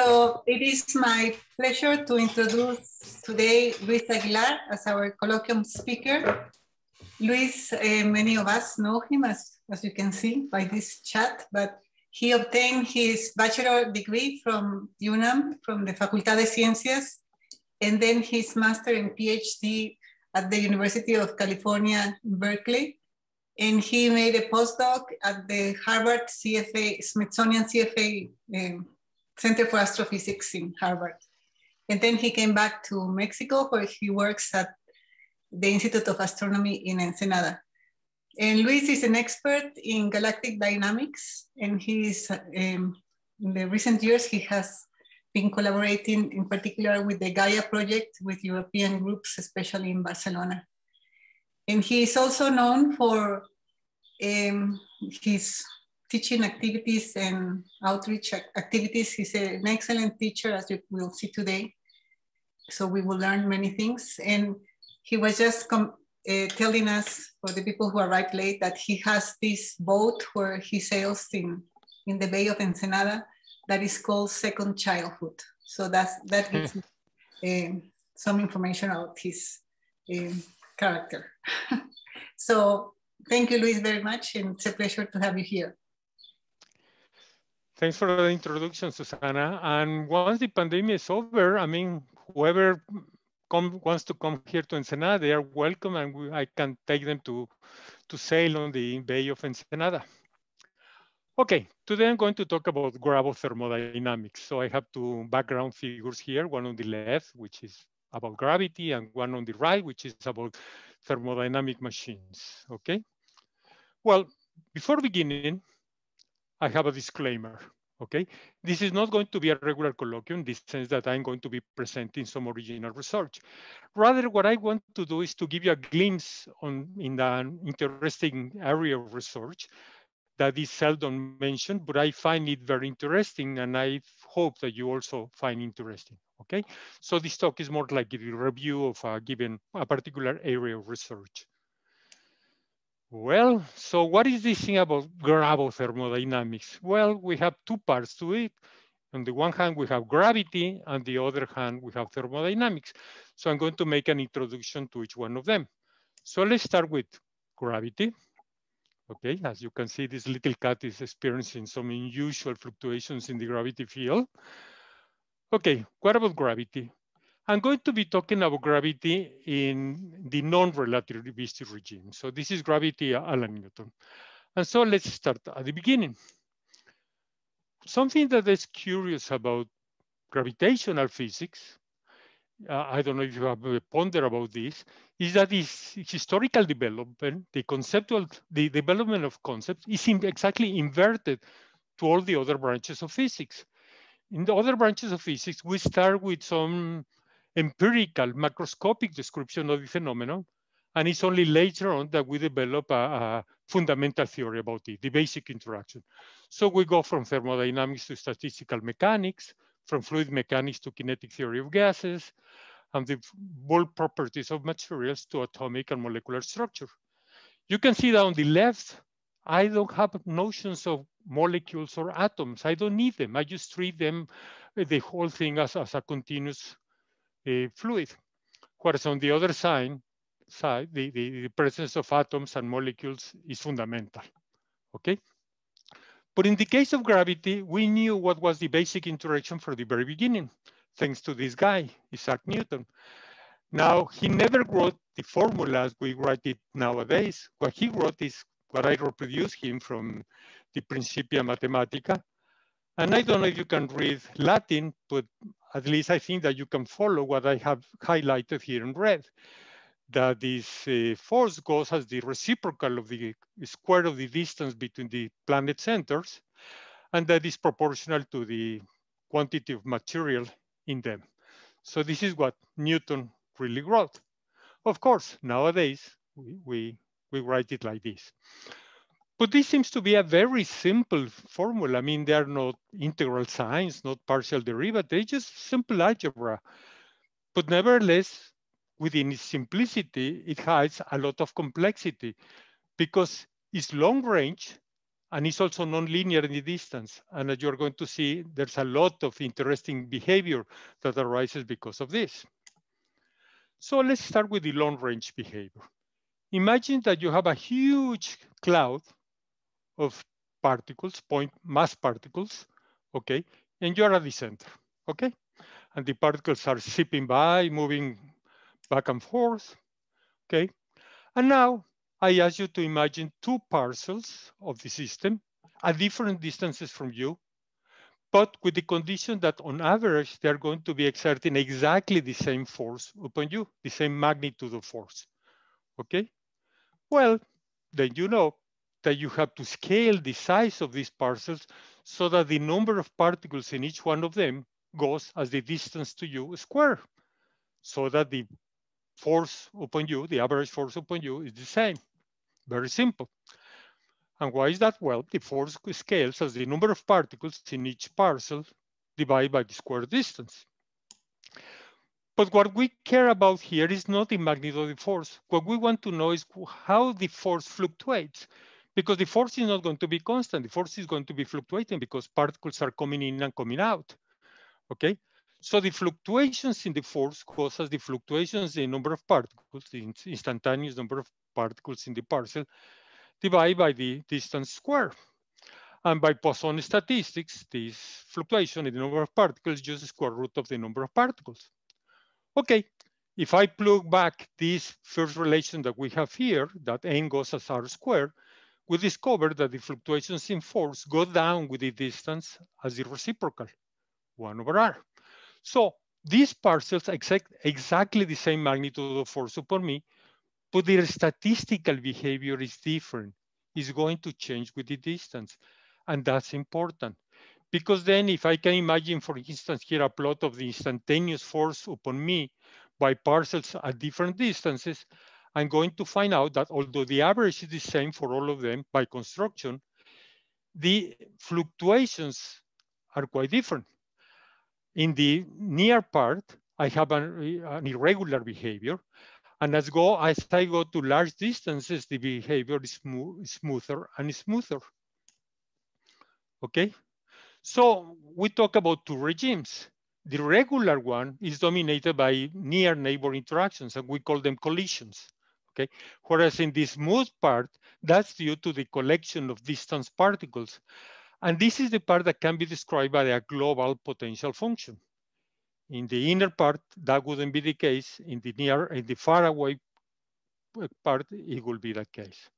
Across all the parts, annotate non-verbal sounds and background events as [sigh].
So it is my pleasure to introduce today Luis Aguilar as our colloquium speaker. Luis, uh, many of us know him as, as you can see by this chat, but he obtained his bachelor degree from UNAM, from the Facultad de Ciencias, and then his master and PhD at the University of California, Berkeley. And he made a postdoc at the Harvard CFA, Smithsonian CFA um, Center for Astrophysics in Harvard. And then he came back to Mexico where he works at the Institute of Astronomy in Ensenada. And Luis is an expert in galactic dynamics, and he's um, in the recent years he has been collaborating in particular with the Gaia project with European groups, especially in Barcelona. And he is also known for um, his teaching activities and outreach activities. He's an excellent teacher, as you will see today. So we will learn many things. And he was just uh, telling us, for the people who arrived late, that he has this boat where he sails in, in the Bay of Ensenada that is called Second Childhood. So that's, that gives uh, some information about his uh, character. [laughs] so thank you, Luis, very much. And it's a pleasure to have you here. Thanks for the introduction, Susana. And once the pandemic is over, I mean, whoever come, wants to come here to Ensenada, they are welcome and we, I can take them to, to sail on the Bay of Ensenada. Okay, today I'm going to talk about gravothermodynamics. So I have two background figures here, one on the left, which is about gravity, and one on the right, which is about thermodynamic machines, okay? Well, before beginning, I have a disclaimer, okay? This is not going to be a regular colloquium in the sense that I'm going to be presenting some original research. Rather, what I want to do is to give you a glimpse on in an interesting area of research that is seldom mentioned, but I find it very interesting and I hope that you also find interesting, okay? So this talk is more like a review of a given, a particular area of research. Well, so what is this thing about gravothermodynamics? Well, we have two parts to it. On the one hand, we have gravity, and the other hand, we have thermodynamics. So I'm going to make an introduction to each one of them. So let's start with gravity. Okay, as you can see, this little cat is experiencing some unusual fluctuations in the gravity field. Okay, what about gravity? I'm going to be talking about gravity in the non-relativistic regime. So this is gravity a la Newton. And so let's start at the beginning. Something that is curious about gravitational physics, uh, I don't know if you have pondered about this, is that this historical development, the conceptual, the development of concepts is exactly inverted to all the other branches of physics. In the other branches of physics, we start with some empirical macroscopic description of the phenomenon, and it's only later on that we develop a, a, fundamental theory about it, the basic interaction. So we go from thermodynamics to statistical mechanics, from fluid mechanics to kinetic theory of gases, and the bulk properties of materials to atomic and molecular structure. You can see that on the left, I don't have notions of molecules or atoms. I don't need them. I just treat them, the whole thing as, as a continuous fluid. Whereas on the other side, side the, the, the presence of atoms and molecules is fundamental, okay? But in the case of gravity, we knew what was the basic interaction from the very beginning, thanks to this guy, Isaac Newton. Now, he never wrote the formulas we write it nowadays. What he wrote is what I reproduced him from the Principia Mathematica. And I don't know if you can read Latin, but at least I think that you can follow what I have highlighted here in red, that this uh, force goes as the reciprocal of the square of the distance between the planet centers, and that is proportional to the quantity of material in them. So this is what Newton really wrote. Of course, nowadays, we, we, we write it like this. But this seems to be a very simple formula. I mean, they are not integral signs, not partial derivatives, they're just simple algebra. But nevertheless, within its simplicity, it hides a lot of complexity because it's long range and it's also nonlinear in the distance. And as you're going to see, there's a lot of interesting behavior that arises because of this. So let's start with the long range behavior. Imagine that you have a huge cloud of particles, point mass particles, okay? And you're at the center, okay? And the particles are zipping by, moving back and forth, okay? And now I ask you to imagine two parcels of the system at different distances from you, but with the condition that on average, they're going to be exerting exactly the same force upon you, the same magnitude of force, okay? Well, then you know that you have to scale the size of these parcels so that the number of particles in each one of them goes as the distance to you square, so that the force upon you, the average force upon you is the same. Very simple. And why is that? Well, the force scales as the number of particles in each parcel divided by the square distance. But what we care about here is not the magnitude of the force. What we want to know is how the force fluctuates because the force is not going to be constant. The force is going to be fluctuating because particles are coming in and coming out, okay? So the fluctuations in the force causes the fluctuations in the number of particles, the instantaneous number of particles in the parcel, divided by the distance square. And by Poisson statistics, this fluctuation in the number of particles just square root of the number of particles. Okay, if I plug back this first relation that we have here, that n goes as r squared, we discover that the fluctuations in force go down with the distance as the reciprocal, one over r. So these parcels exact, exactly the same magnitude of force upon me, but their statistical behavior is different. It's going to change with the distance. And that's important. Because then if I can imagine, for instance, here a plot of the instantaneous force upon me by parcels at different distances, I'm going to find out that although the average is the same for all of them by construction, the fluctuations are quite different. In the near part, I have an, an irregular behavior. And as, go, as I go to large distances, the behavior is smooth, smoother and smoother. Okay, so we talk about two regimes. The regular one is dominated by near neighbor interactions, and we call them collisions. Okay, whereas in the smooth part, that's due to the collection of distance particles. And this is the part that can be described by a global potential function. In the inner part, that wouldn't be the case. In the near, in the far away part, it will be the case.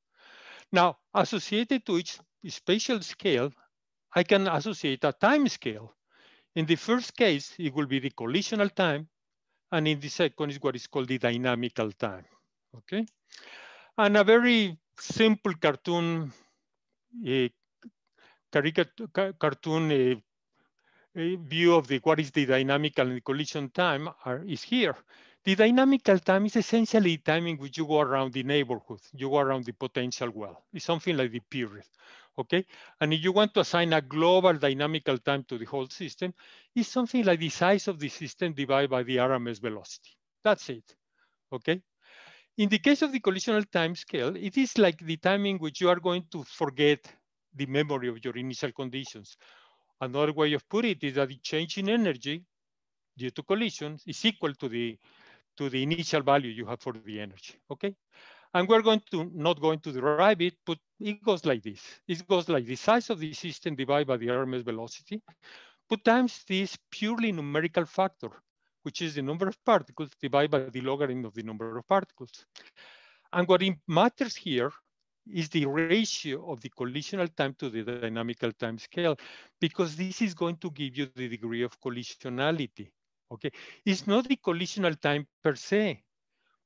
Now, associated to each spatial scale, I can associate a time scale. In the first case, it will be the collisional time, and in the second is what is called the dynamical time, okay? And a very simple cartoon, uh, cartoon uh, view of the what is the dynamical and the collision time are, is here. The dynamical time is essentially the time in which you go around the neighborhood, you go around the potential well. It's something like the period, okay? And if you want to assign a global dynamical time to the whole system, it's something like the size of the system divided by the RMS velocity. That's it, okay? In the case of the collisional time scale, it is like the time in which you are going to forget the memory of your initial conditions Another way of putting it is that the change in energy due to collisions is equal to the to the initial value you have for the energy, okay? And we're going to not going to derive it, but it goes like this. It goes like the size of the system divided by the RMS velocity, but times this purely numerical factor, which is the number of particles divided by the logarithm of the number of particles. And what matters here is the ratio of the collisional time to the dynamical time scale, because this is going to give you the degree of collisionality, okay? It's not the collisional time per se,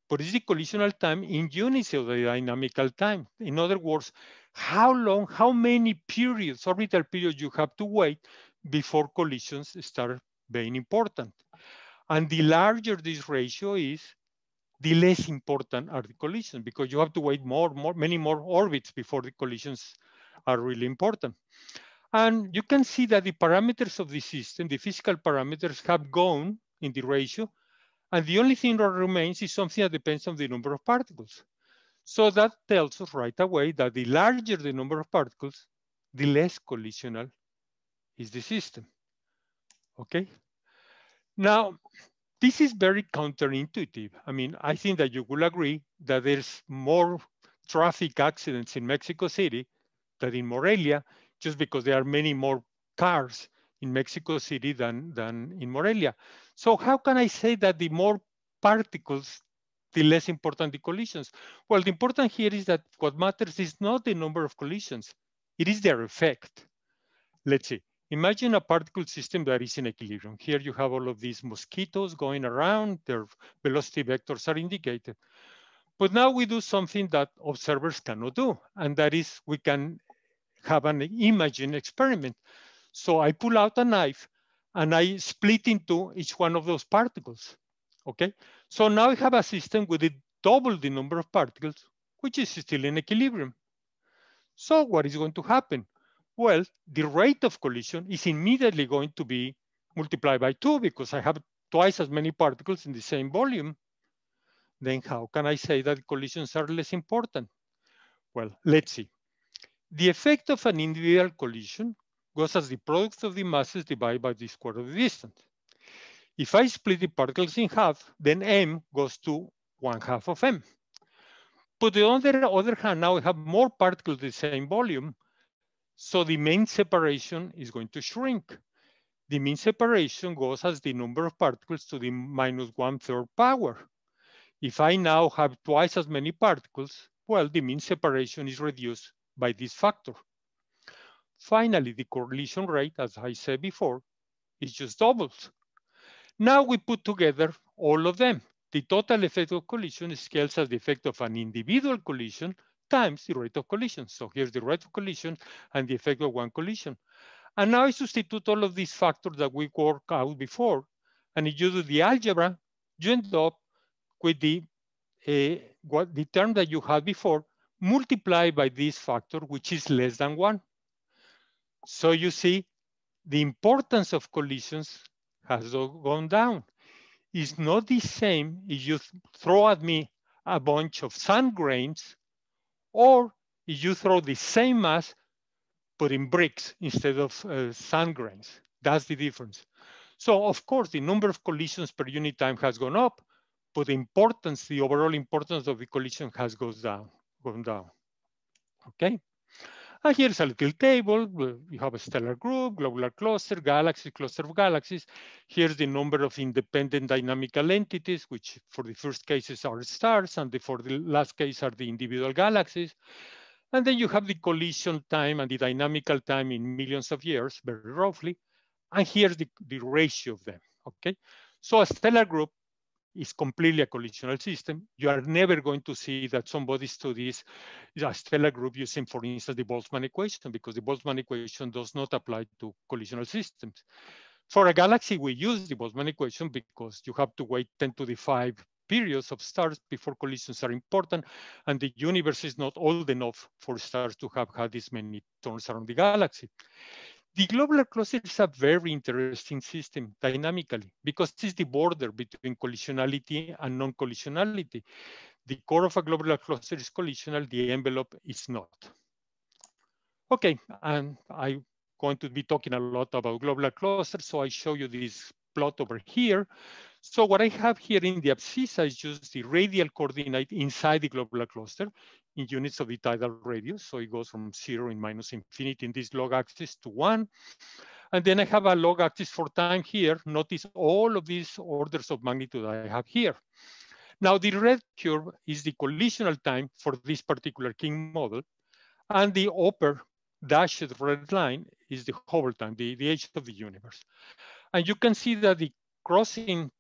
but it's the collisional time in units of the dynamical time. In other words, how long, how many periods, orbital periods you have to wait before collisions start being important. And the larger this ratio is, the less important are the collisions because you have to wait more, more, many more orbits before the collisions are really important. And you can see that the parameters of the system, the physical parameters have gone in the ratio. And the only thing that remains is something that depends on the number of particles. So that tells us right away that the larger the number of particles, the less collisional is the system. Okay. Now, this is very counterintuitive. I mean, I think that you will agree that there's more traffic accidents in Mexico City than in Morelia, just because there are many more cars in Mexico City than, than in Morelia. So how can I say that the more particles, the less important the collisions? Well, the important here is that what matters is not the number of collisions, it is their effect. Let's see, imagine a particle system that is in equilibrium. Here you have all of these mosquitoes going around, their velocity vectors are indicated. But now we do something that observers cannot do, and that is we can have an imaging experiment. So I pull out a knife and I split into each one of those particles, okay? So now I have a system with double the number of particles, which is still in equilibrium. So what is going to happen? Well, the rate of collision is immediately going to be multiplied by two because I have twice as many particles in the same volume. Then how can I say that collisions are less important? Well, let's see. The effect of an individual collision goes as the product of the masses divided by the square of the distance. If I split the particles in half, then m goes to one half of m. But on the other hand, now I have more particles in the same volume, so the mean separation is going to shrink. The mean separation goes as the number of particles to the minus one third power. If I now have twice as many particles, well, the mean separation is reduced by this factor. Finally, the collision rate, as I said before, is just doubles. Now we put together all of them. The total effect of collision scales as the effect of an individual collision times the rate of collision. So here's the rate of collision and the effect of one collision. And now I substitute all of these factors that we worked out before. And if you do the algebra, you end up with the, uh, what, the term that you had before multiplied by this factor, which is less than one. So you see, the importance of collisions has gone down. It's not the same if you throw at me a bunch of sand grains or you throw the same mass, but in bricks instead of uh, sand grains. That's the difference. So of course, the number of collisions per unit time has gone up, but the importance, the overall importance of the collision has goes down, gone down. Okay. Ah, and here's a little table. You have a stellar group, globular cluster, galaxy, cluster of galaxies. Here's the number of independent dynamical entities, which for the first cases are stars, and the, for the last case are the individual galaxies. And then you have the collision time and the dynamical time in millions of years, very roughly. And here's the, the ratio of them, okay? So a stellar group is completely a collisional system. You are never going to see that somebody studies a stellar group using, for instance, the Boltzmann equation, because the Boltzmann equation does not apply to collisional systems. For a galaxy, we use the Boltzmann equation because you have to wait 10 to the 5 periods of stars before collisions are important, and the universe is not old enough for stars to have had this many turns around the galaxy. The globular cluster is a very interesting system dynamically because it's the border between collisionality and non-collisionality. The core of a globular cluster is collisional, the envelope is not. Okay, and I'm going to be talking a lot about globular clusters, so I show you this plot over here. So what I have here in the abscissa is just the radial coordinate inside the globular cluster in units of the tidal radius. So it goes from zero in minus infinity in this log axis to one. And then I have a log axis for time here. Notice all of these orders of magnitude I have here. Now the red curve is the collisional time for this particular King model. And the upper dashed red line is the Hubble time, the, the age of the universe. And you can see that the crossing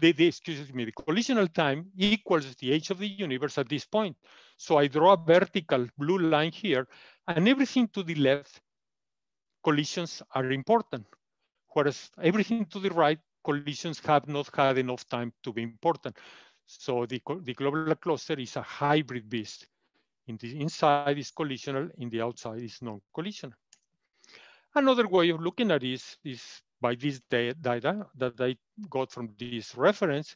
the, the, excuse me, the collisional time equals the age of the universe at this point. So I draw a vertical blue line here, and everything to the left, collisions are important. Whereas everything to the right, collisions have not had enough time to be important. So the, the globular cluster is a hybrid beast. In the inside is collisional, in the outside is non-collisional. Another way of looking at this is by this data that I got from this reference,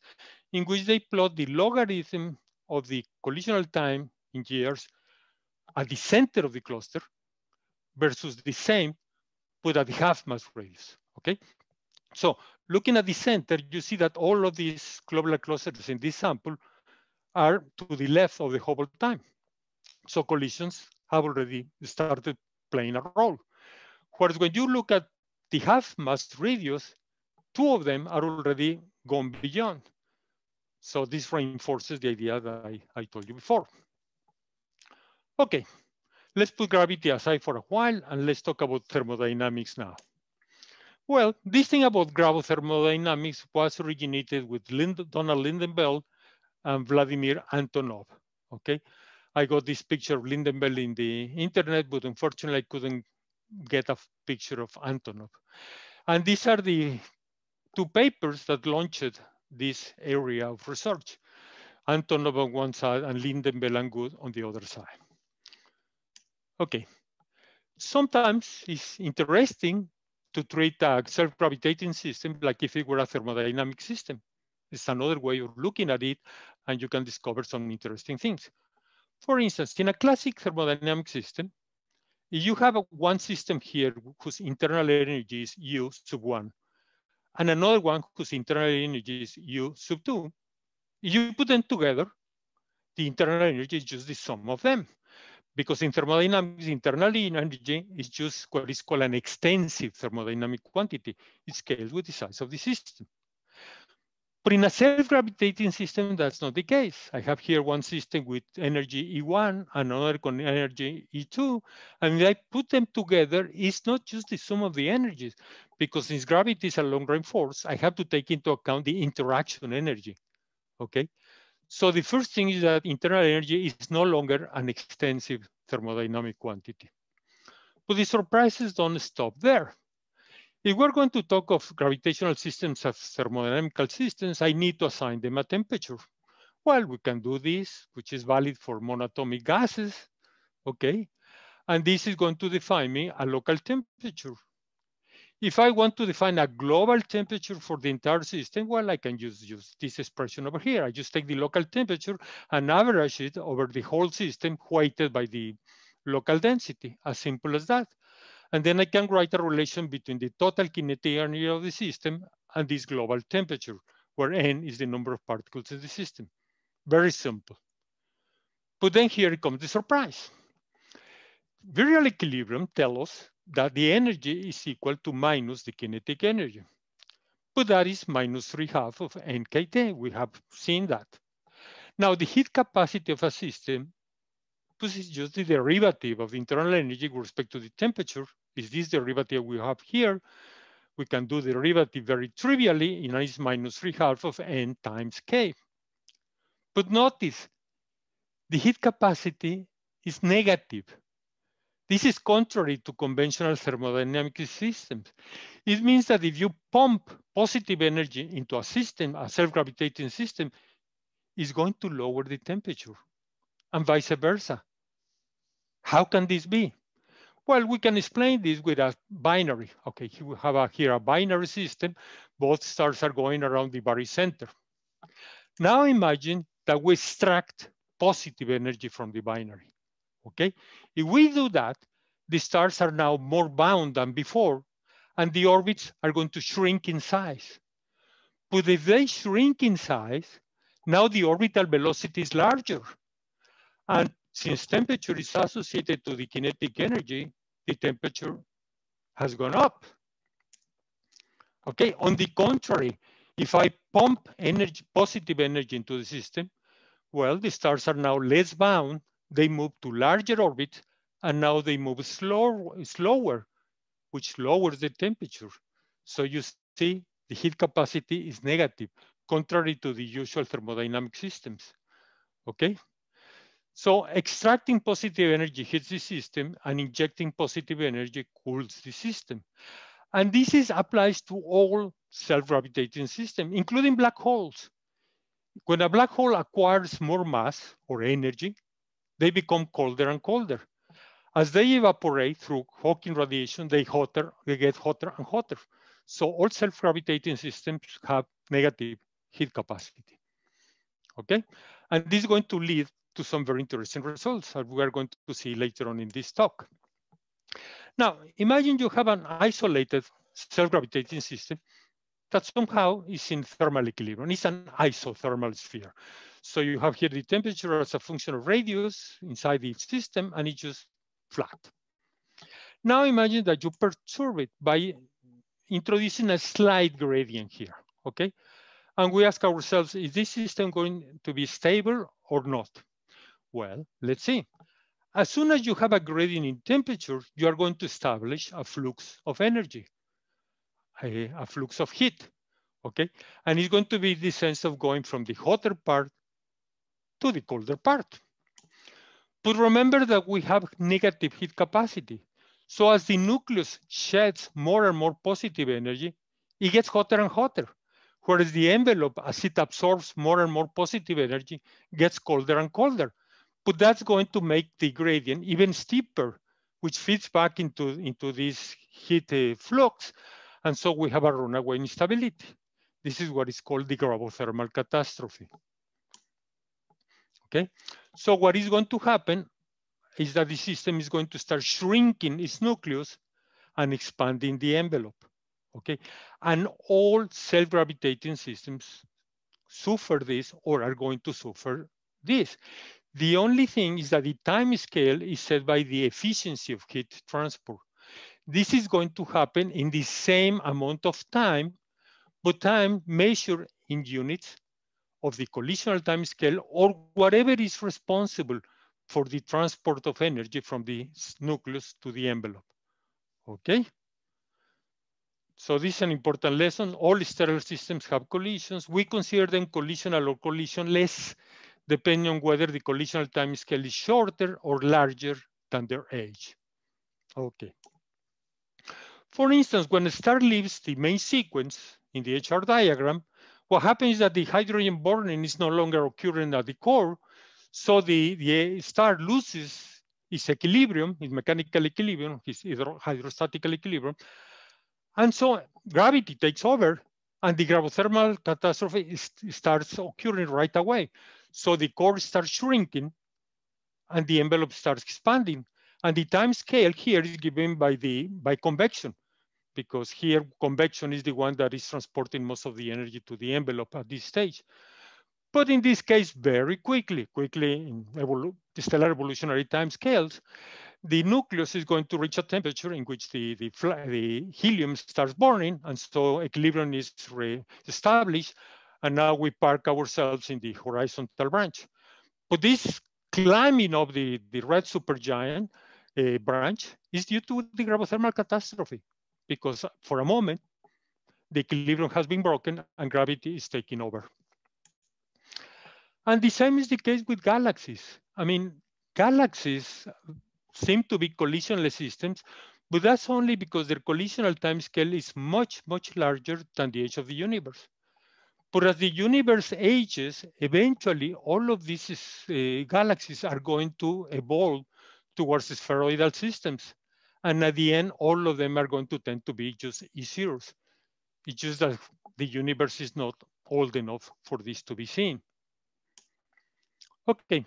in which they plot the logarithm of the collisional time in years at the center of the cluster versus the same, but at the half mass radius, okay? So looking at the center, you see that all of these globular clusters in this sample are to the left of the Hubble time. So collisions have already started playing a role. Whereas when you look at the half mass radius, two of them are already gone beyond. So this reinforces the idea that I, I told you before. Okay, let's put gravity aside for a while and let's talk about thermodynamics now. Well, this thing about gravothermodynamics was originated with Lind Donald Lynden-Bell and Vladimir Antonov, okay? I got this picture of Lynden-Bell in the internet, but unfortunately I couldn't get a picture of Antonov. And these are the two papers that launched this area of research. Antonov on one side and Lynden-Bell and on the other side. Okay, sometimes it's interesting to treat a self-gravitating system like if it were a thermodynamic system. It's another way of looking at it and you can discover some interesting things. For instance, in a classic thermodynamic system, you have a, one system here whose internal energy is U sub one, and another one whose internal energy is U sub two. You put them together, the internal energy is just the sum of them. Because in thermodynamics, internal energy is just what is called an extensive thermodynamic quantity. It's scaled with the size of the system. But in a self-gravitating system, that's not the case. I have here one system with energy E1, another con energy E2, and I put them together, it's not just the sum of the energies, because since gravity is a long-range force, I have to take into account the interaction energy, okay? So the first thing is that internal energy is no longer an extensive thermodynamic quantity. But the surprises don't stop there. If we're going to talk of gravitational systems as thermodynamical systems, I need to assign them a temperature. Well, we can do this, which is valid for monatomic gases, okay? And this is going to define me a local temperature. If I want to define a global temperature for the entire system, well, I can use, use this expression over here. I just take the local temperature and average it over the whole system weighted by the local density, as simple as that. And then I can write a relation between the total kinetic energy of the system and this global temperature, where n is the number of particles in the system. Very simple. But then here comes the surprise. Virial equilibrium tells us that the energy is equal to minus the kinetic energy. But that is minus 3 half of nkt. We have seen that. Now, the heat capacity of a system this is just the derivative of internal energy with respect to the temperature is this derivative we have here. We can do the derivative very trivially in is minus 3 half of n times k. But notice, the heat capacity is negative. This is contrary to conventional thermodynamic systems. It means that if you pump positive energy into a system, a self-gravitating system, is going to lower the temperature and vice versa. How can this be? Well, we can explain this with a binary. Okay, we have a, here a binary system. Both stars are going around the barycenter. Now imagine that we extract positive energy from the binary. Okay, if we do that, the stars are now more bound than before, and the orbits are going to shrink in size. But if they shrink in size, now the orbital velocity is larger. And since temperature is associated to the kinetic energy, the temperature has gone up. Okay, on the contrary, if I pump energy, positive energy into the system, well, the stars are now less bound, they move to larger orbit, and now they move slow, slower, which lowers the temperature. So you see the heat capacity is negative, contrary to the usual thermodynamic systems, okay? So extracting positive energy heats the system and injecting positive energy cools the system. And this is applies to all self-gravitating systems, including black holes. When a black hole acquires more mass or energy, they become colder and colder. As they evaporate through Hawking radiation, they hotter, they get hotter and hotter. So all self-gravitating systems have negative heat capacity. Okay, and this is going to lead to some very interesting results that we are going to see later on in this talk. Now, imagine you have an isolated self-gravitating system that somehow is in thermal equilibrium. It's an isothermal sphere. So you have here the temperature as a function of radius inside the system, and it's just flat. Now imagine that you perturb it by introducing a slight gradient here, okay? And we ask ourselves, is this system going to be stable or not? Well, let's see. As soon as you have a gradient in temperature, you are going to establish a flux of energy, a, a flux of heat, okay? And it's going to be the sense of going from the hotter part to the colder part. But remember that we have negative heat capacity. So as the nucleus sheds more and more positive energy, it gets hotter and hotter. Whereas the envelope, as it absorbs more and more positive energy, gets colder and colder. But that's going to make the gradient even steeper, which feeds back into, into this heat uh, flux. And so we have a runaway instability. This is what is called the gravothermal catastrophe. Okay, so what is going to happen is that the system is going to start shrinking its nucleus and expanding the envelope, okay? And all self-gravitating systems suffer this or are going to suffer this. The only thing is that the time scale is set by the efficiency of heat transport. This is going to happen in the same amount of time, but time measured in units of the collisional time scale or whatever is responsible for the transport of energy from the nucleus to the envelope. Okay? So this is an important lesson. All stellar systems have collisions. We consider them collisional or collisionless, depending on whether the collisional time scale is shorter or larger than their age. Okay. For instance, when a star leaves the main sequence in the HR diagram, what happens is that the hydrogen burning is no longer occurring at the core, so the, the star loses its equilibrium, its mechanical equilibrium, its hydrostatical equilibrium. And so gravity takes over and the gravothermal catastrophe starts occurring right away. So the core starts shrinking and the envelope starts expanding. And the time scale here is given by the by convection, because here convection is the one that is transporting most of the energy to the envelope at this stage but in this case, very quickly, quickly in evolu stellar evolutionary time scales, the nucleus is going to reach a temperature in which the, the, the helium starts burning, and so equilibrium is established, and now we park ourselves in the horizontal branch. But this climbing of the, the red supergiant uh, branch is due to the gravothermal catastrophe, because for a moment, the equilibrium has been broken and gravity is taking over. And the same is the case with galaxies. I mean, galaxies seem to be collisionless systems, but that's only because their collisional time scale is much, much larger than the age of the universe. But as the universe ages, eventually all of these uh, galaxies are going to evolve towards spheroidal systems. And at the end, all of them are going to tend to be just E-zeros. It's just that the universe is not old enough for this to be seen. Okay,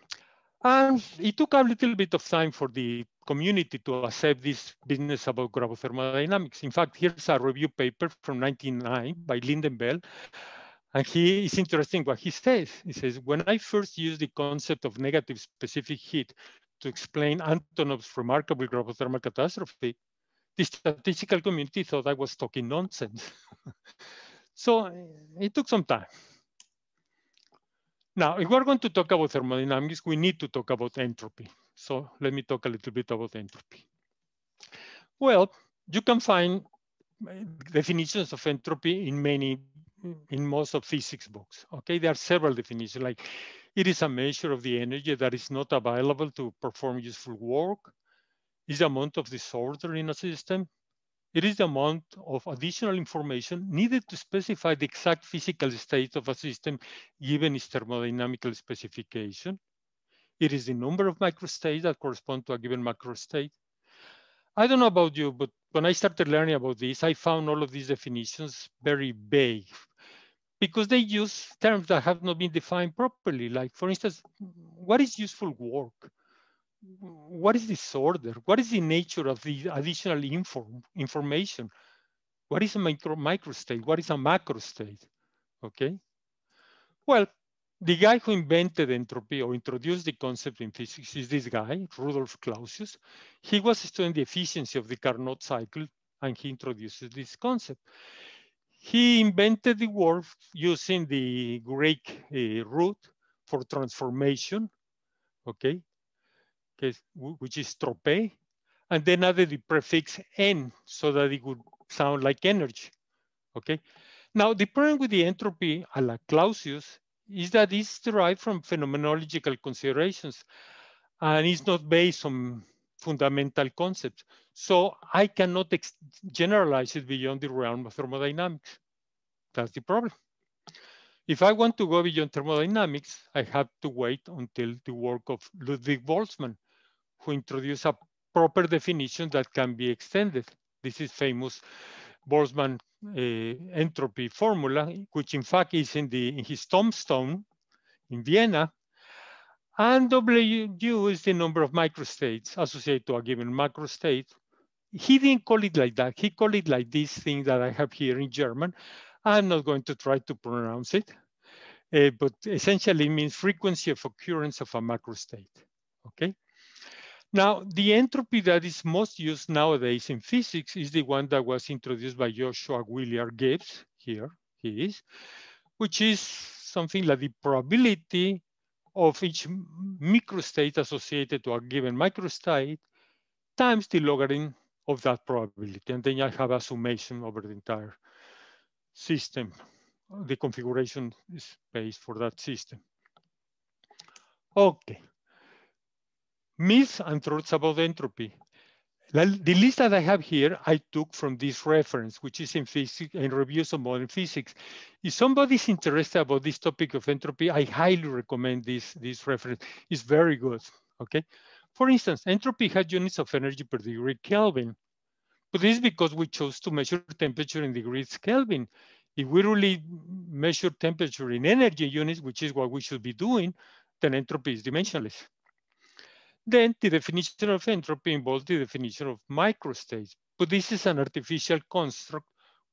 and it took a little bit of time for the community to accept this business about gravothermodynamics. In fact, here's a review paper from 1999 by Lynden Bell. And he is interesting what he says. He says, when I first used the concept of negative specific heat to explain Antonov's remarkable gravothermal catastrophe, the statistical community thought I was talking nonsense. [laughs] so it took some time. Now, if we're going to talk about thermodynamics, we need to talk about entropy. So let me talk a little bit about entropy. Well, you can find definitions of entropy in many, Hmm. in most of physics books. Okay, there are several definitions, like it is a measure of the energy that is not available to perform useful work, is the amount of disorder in a system, it is the amount of additional information needed to specify the exact physical state of a system given its thermodynamical specification. It is the number of microstates that correspond to a given macrostate. I don't know about you, but when I started learning about this, I found all of these definitions very vague because they use terms that have not been defined properly. Like for instance, what is useful work? what is disorder? What is the nature of the additional inform, information? What is a micro, microstate? What is a macrostate? Okay. Well, the guy who invented entropy or introduced the concept in physics is this guy, Rudolf Clausius. He was studying the efficiency of the Carnot cycle and he introduces this concept. He invented the word using the Greek uh, root for transformation, okay, which is trope, and then added the prefix n so that it would sound like energy, okay? Now, the problem with the entropy a la Clausius is that it's derived from phenomenological considerations and it's not based on fundamental concepts. So I cannot generalize it beyond the realm of thermodynamics. That's the problem. If I want to go beyond thermodynamics, I have to wait until the work of Ludwig Boltzmann, who introduced a proper definition that can be extended. This is famous Boltzmann uh, entropy formula, which in fact is in, the, in his tombstone in Vienna. And W is the number of microstates associated to a given macrostate. He didn't call it like that. He called it like this thing that I have here in German. I'm not going to try to pronounce it, uh, but essentially means frequency of occurrence of a macrostate, okay? Now, the entropy that is most used nowadays in physics is the one that was introduced by Joshua Willard Gibbs, here he is, which is something like the probability of each microstate associated to a given microstate times the logarithm of that probability. And then I have a summation over the entire system. The configuration space for that system. Okay myths and truths about entropy. The list that I have here, I took from this reference, which is in physics in reviews of modern physics. If somebody's interested about this topic of entropy, I highly recommend this, this reference. It's very good, okay? For instance, entropy has units of energy per degree Kelvin, but this is because we chose to measure temperature in degrees Kelvin. If we really measure temperature in energy units, which is what we should be doing, then entropy is dimensionless. Then the definition of entropy involves the definition of microstates, but this is an artificial construct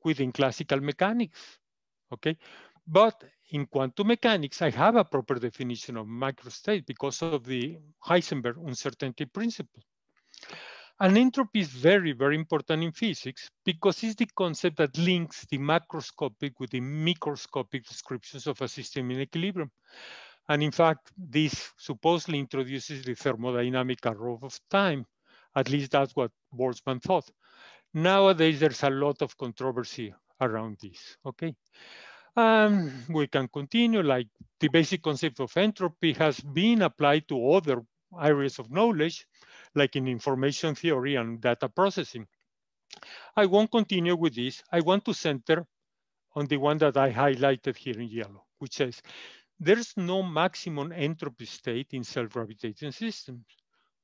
within classical mechanics, okay? But in quantum mechanics, I have a proper definition of microstate because of the Heisenberg uncertainty principle. And entropy is very, very important in physics because it's the concept that links the macroscopic with the microscopic descriptions of a system in equilibrium. And in fact, this supposedly introduces the thermodynamic arrow of time. At least that's what Boltzmann thought. Nowadays, there's a lot of controversy around this, okay? Um, we can continue, like the basic concept of entropy has been applied to other areas of knowledge, like in information theory and data processing. I won't continue with this. I want to center on the one that I highlighted here in yellow, which says there's no maximum entropy state in self-gravitating systems.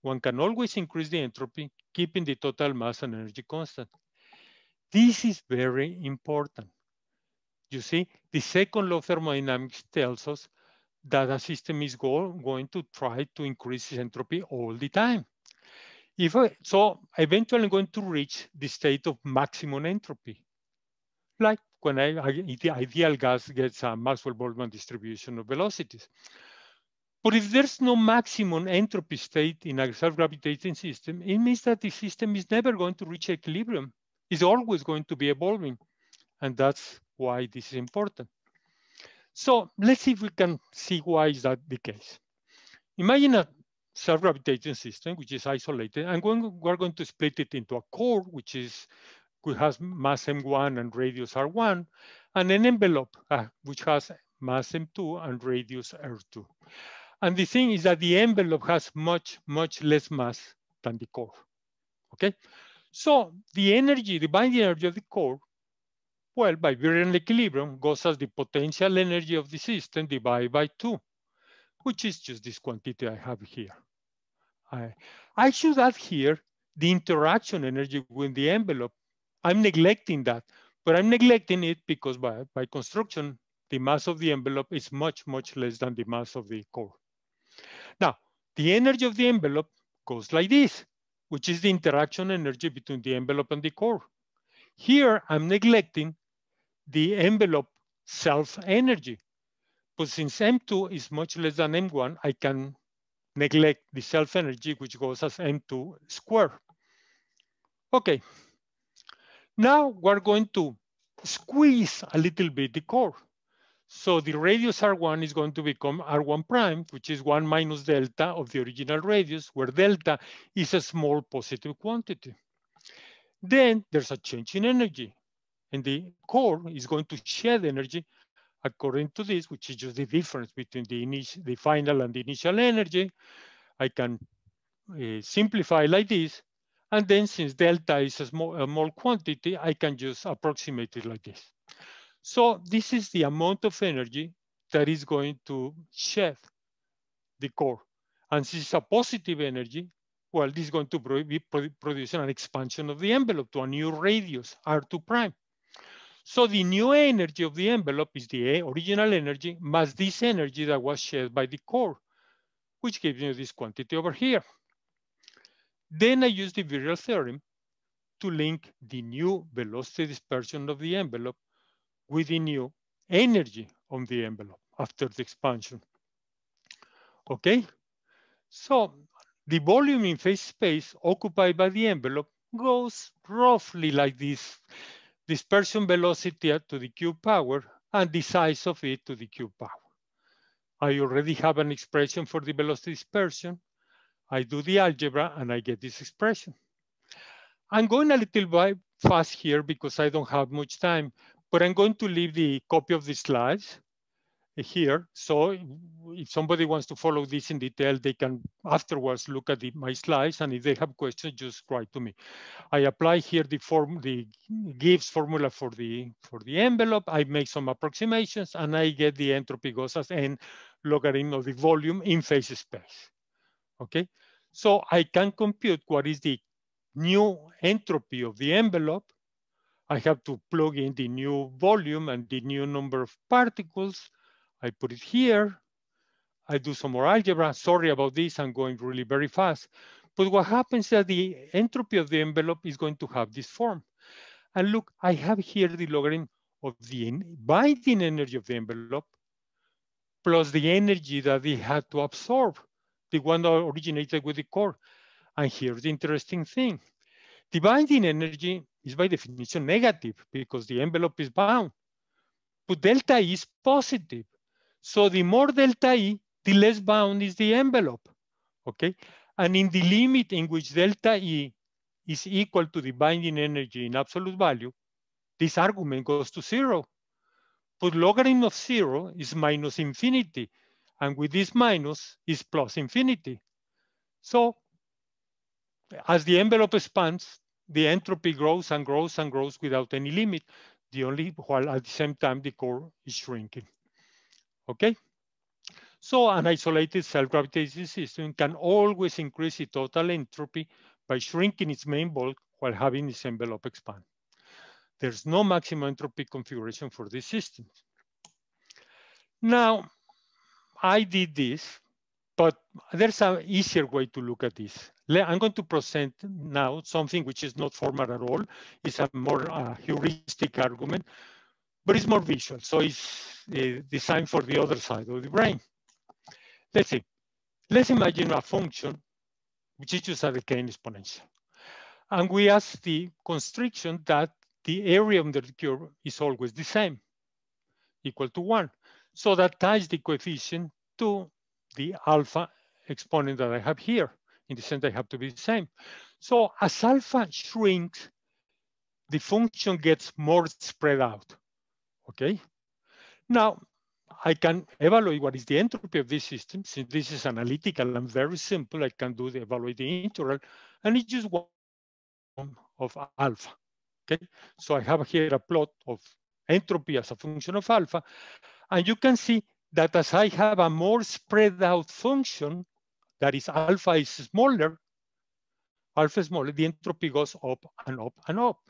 One can always increase the entropy, keeping the total mass and energy constant. This is very important. You see, the second law of thermodynamics tells us that a system is go, going to try to increase its entropy all the time. If I, so, eventually I'm going to reach the state of maximum entropy, like when I, I, the ideal gas gets a Maxwell-Boltzmann distribution of velocities. But if there's no maximum entropy state in a self-gravitating system, it means that the system is never going to reach equilibrium. It's always going to be evolving. And that's why this is important. So let's see if we can see why is that the case. Imagine a self-gravitating system, which is isolated, and we're going to split it into a core, which is which has mass m1 and radius r1, and an envelope, uh, which has mass m2 and radius r2. And the thing is that the envelope has much, much less mass than the core, okay? So the energy, the binding energy of the core, well, by virial equilibrium goes as the potential energy of the system divided by two, which is just this quantity I have here. I, I should add here the interaction energy with the envelope I'm neglecting that, but I'm neglecting it because by, by construction, the mass of the envelope is much, much less than the mass of the core. Now, the energy of the envelope goes like this, which is the interaction energy between the envelope and the core. Here, I'm neglecting the envelope self energy. But since M2 is much less than M1, I can neglect the self energy, which goes as M2 square. Okay. Now we're going to squeeze a little bit the core. So the radius R1 is going to become R1 prime, which is one minus delta of the original radius, where delta is a small positive quantity. Then there's a change in energy, and the core is going to shed energy according to this, which is just the difference between the, initial, the final and the initial energy. I can uh, simplify like this, and then since delta is a small, a small quantity, I can just approximate it like this. So this is the amount of energy that is going to shed the core. And this is a positive energy, well, this is going to be producing an expansion of the envelope to a new radius, R2 prime. So the new energy of the envelope is the original energy plus this energy that was shed by the core, which gives you this quantity over here. Then I use the virial theorem to link the new velocity dispersion of the envelope with the new energy on the envelope after the expansion. Okay, so the volume in phase space occupied by the envelope goes roughly like this. Dispersion velocity to the cube power and the size of it to the cube power. I already have an expression for the velocity dispersion. I do the algebra and I get this expression. I'm going a little bit fast here because I don't have much time, but I'm going to leave the copy of the slides here. So if somebody wants to follow this in detail, they can afterwards look at the, my slides. And if they have questions, just write to me. I apply here the form, the Gibbs formula for the for the envelope. I make some approximations and I get the entropy goes as n logarithm of the volume in phase space. Okay, so I can compute what is the new entropy of the envelope I have to plug in the new volume and the new number of particles. I put it here. I do some more algebra. Sorry about this, I'm going really very fast. But what happens is that the entropy of the envelope is going to have this form. And look, I have here the logarithm of the binding energy of the envelope plus the energy that it had to absorb, the one that originated with the core. And here's the interesting thing. The binding energy is by definition negative because the envelope is bound. But delta E is positive. So the more delta E, the less bound is the envelope, okay? And in the limit in which delta E is equal to the binding energy in absolute value, this argument goes to zero. But logarithm of zero is minus infinity. And with this minus is plus infinity. So as the envelope expands, the entropy grows and grows and grows without any limit. The only while at the same time the core is shrinking. Okay. So an isolated self-gravitating system can always increase the total entropy by shrinking its main bulk while having its envelope expand. There's no maximum entropy configuration for this system. Now, I did this but there's an easier way to look at this. I'm going to present now something which is not formal at all. It's a more uh, heuristic argument, but it's more visual. So it's uh, designed for the other side of the brain. Let's see. Let's imagine a function which is just a decaying exponential. And we ask the constriction that the area under the curve is always the same, equal to one. So that ties the coefficient to the alpha exponent that I have here. In the sense, they have to be the same. So as alpha shrinks, the function gets more spread out, okay? Now, I can evaluate what is the entropy of this system. Since this is analytical and very simple, I can do the evaluate the integral, and it's just one of alpha, okay? So I have here a plot of entropy as a function of alpha, and you can see that as I have a more spread out function, that is alpha is smaller, alpha is smaller, the entropy goes up and up and up.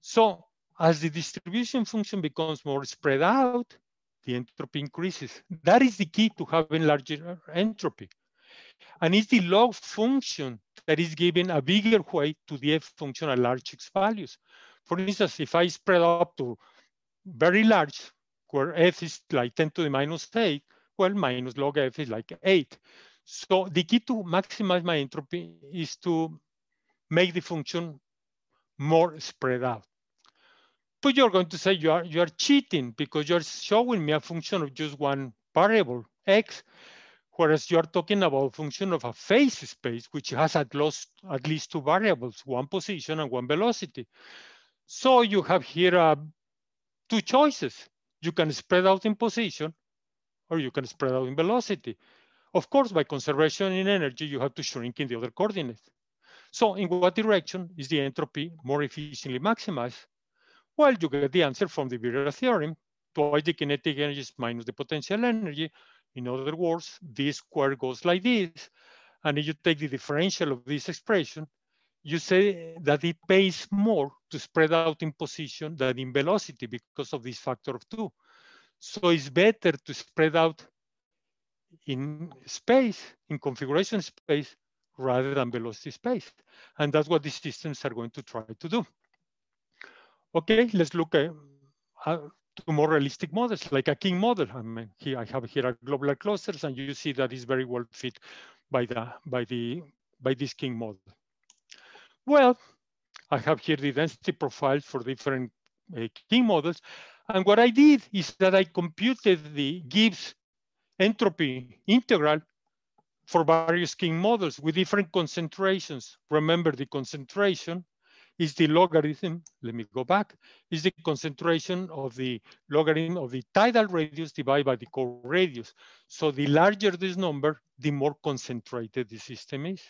So as the distribution function becomes more spread out, the entropy increases. That is the key to having larger entropy. And it's the log function that is giving a bigger weight to the f function at large x values. For instance, if I spread up to very large, where f is like 10 to the minus 8, well, minus log f is like 8. So the key to maximize my entropy is to make the function more spread out. But you're going to say you are, you are cheating because you're showing me a function of just one variable, x, whereas you're talking about a function of a phase space, which has at least, at least two variables, one position and one velocity. So you have here uh, two choices. You can spread out in position or you can spread out in velocity. Of course, by conservation in energy, you have to shrink in the other coordinates. So in what direction is the entropy more efficiently maximized? Well, you get the answer from the virial theorem. Twice the kinetic energy is minus the potential energy. In other words, this square goes like this. And if you take the differential of this expression, you say that it pays more to spread out in position than in velocity because of this factor of two. So it's better to spread out in space, in configuration space, rather than velocity space. And that's what these systems are going to try to do. Okay, let's look at uh, more realistic models, like a king model. I mean, here I have here a globular clusters, and you see that is very well fit by the by the by this king model. Well, I have here the density profiles for different uh, king models, and what I did is that I computed the Gibbs entropy integral for various king models with different concentrations. Remember the concentration is the logarithm, let me go back, is the concentration of the logarithm of the tidal radius divided by the core radius. So the larger this number, the more concentrated the system is.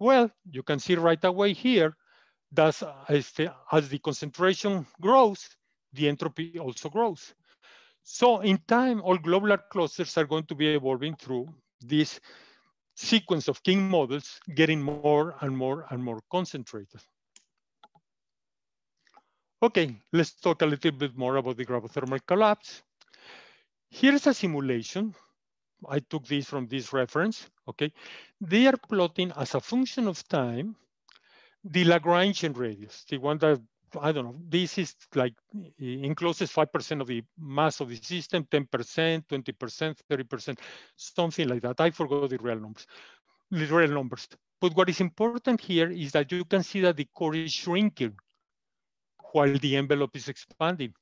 Well, you can see right away here that uh, as the, as the concentration grows, the entropy also grows. So in time, all globular clusters are going to be evolving through this sequence of king models getting more and more and more concentrated. Okay, let's talk a little bit more about the gravothermal collapse. Here's a simulation. I took this from this reference, okay? They are plotting as a function of time, the Lagrangian radius, the one that I don't know, this is like encloses 5% of the mass of the system, 10%, 20%, 30%, something like that. I forgot the real numbers, the real numbers. But what is important here is that you can see that the core is shrinking while the envelope is expanding.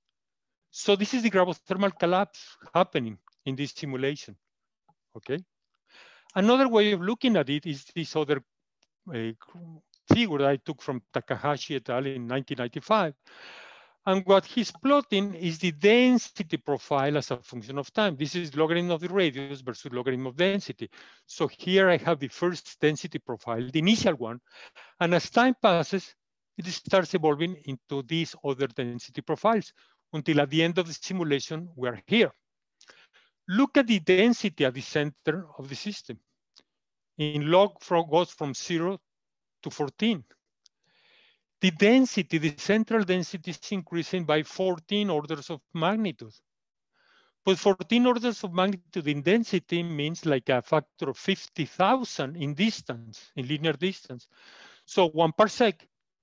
So this is the gravothermal collapse happening in this simulation, okay? Another way of looking at it is this other uh, figure I took from Takahashi et al. in 1995. And what he's plotting is the density profile as a function of time. This is logarithm of the radius versus logarithm of density. So here I have the first density profile, the initial one. And as time passes, it starts evolving into these other density profiles until at the end of the simulation, we're here. Look at the density at the center of the system. In log from, goes from zero to 14. The density, the central density is increasing by 14 orders of magnitude. But 14 orders of magnitude in density means like a factor of 50,000 in distance, in linear distance. So one parsec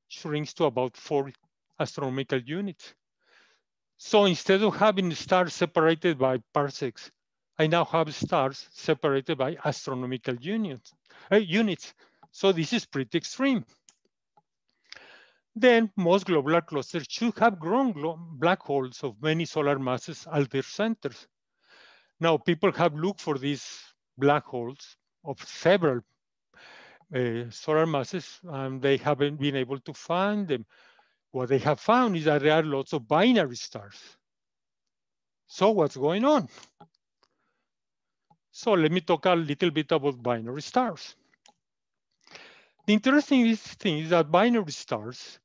shrinks to about four astronomical units. So instead of having stars separated by parsecs, I now have stars separated by astronomical units. Uh, units. So this is pretty extreme. Then most globular clusters should have grown black holes of many solar masses at their centers. Now people have looked for these black holes of several uh, solar masses and they haven't been able to find them. What they have found is that there are lots of binary stars. So what's going on? So let me talk a little bit about binary stars. The interesting thing is that binary stars,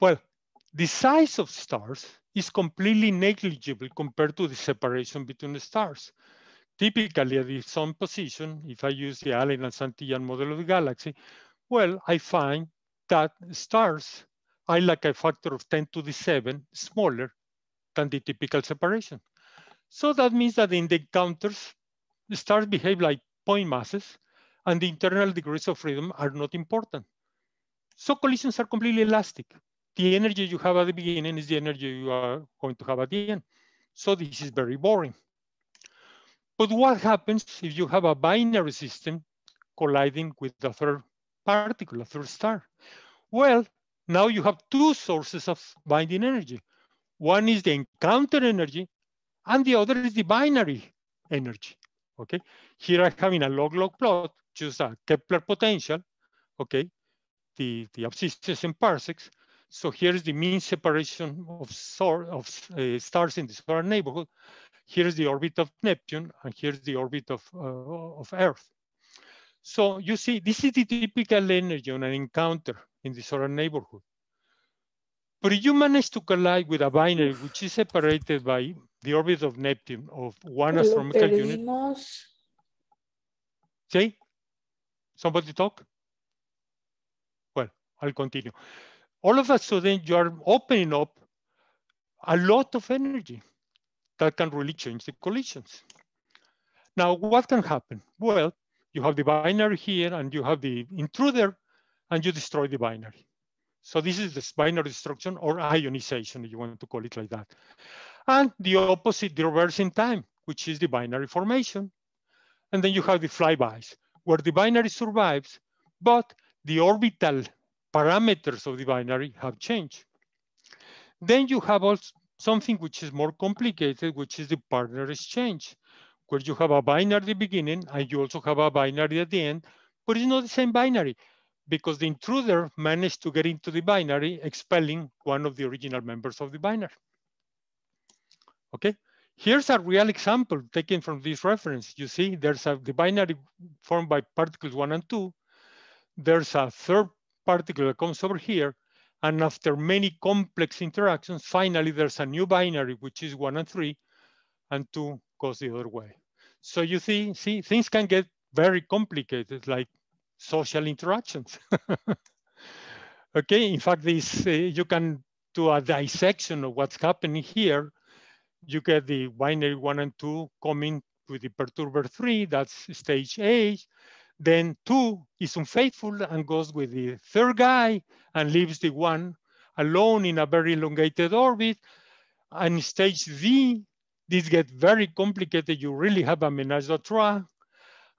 well, the size of stars is completely negligible compared to the separation between the stars. Typically at the sun position, if I use the Allen and Santillan model of the galaxy, well, I find that stars are like a factor of 10 to the 7 smaller than the typical separation. So that means that in the encounters, the stars behave like point masses, and the internal degrees of freedom are not important. So collisions are completely elastic. The energy you have at the beginning is the energy you are going to have at the end. So this is very boring. But what happens if you have a binary system colliding with a third particle, a third star? Well, now you have two sources of binding energy. One is the encounter energy, and the other is the binary energy. Okay, here I have in a log-log plot just a Kepler potential. Okay, the the abscisses and parsecs. So here's the mean separation of, of uh, stars in the solar neighborhood. Here's the orbit of Neptune, and here's the orbit of, uh, of Earth. So you see, this is the typical energy on an encounter in the solar neighborhood. But if you manage to collide with a binary which is separated by the orbit of Neptune of one astronomical unit. ¿Sí? Somebody talk? Well, I'll continue. All of a sudden, you are opening up a lot of energy that can really change the collisions. Now, what can happen? Well, you have the binary here and you have the intruder and you destroy the binary. So this is the binary destruction or ionization, if you want to call it like that. And the opposite, the reverse in time, which is the binary formation. And then you have the flybys, where the binary survives, but the orbital parameters of the binary have changed. Then you have also something which is more complicated, which is the partner exchange, where you have a binary at the beginning and you also have a binary at the end, but it's not the same binary because the intruder managed to get into the binary, expelling one of the original members of the binary. Okay, here's a real example taken from this reference. You see, there's a the binary formed by particles one and two. There's a third particle that comes over here, and after many complex interactions, finally there's a new binary, which is one and three, and two goes the other way. So you see, see things can get very complicated, like social interactions. [laughs] okay, in fact, this uh, you can do a dissection of what's happening here. You get the binary one and two coming with the perturber three, that's stage A. Then two is unfaithful and goes with the third guy and leaves the one alone in a very elongated orbit. And stage V, this gets very complicated. You really have a menage a trois.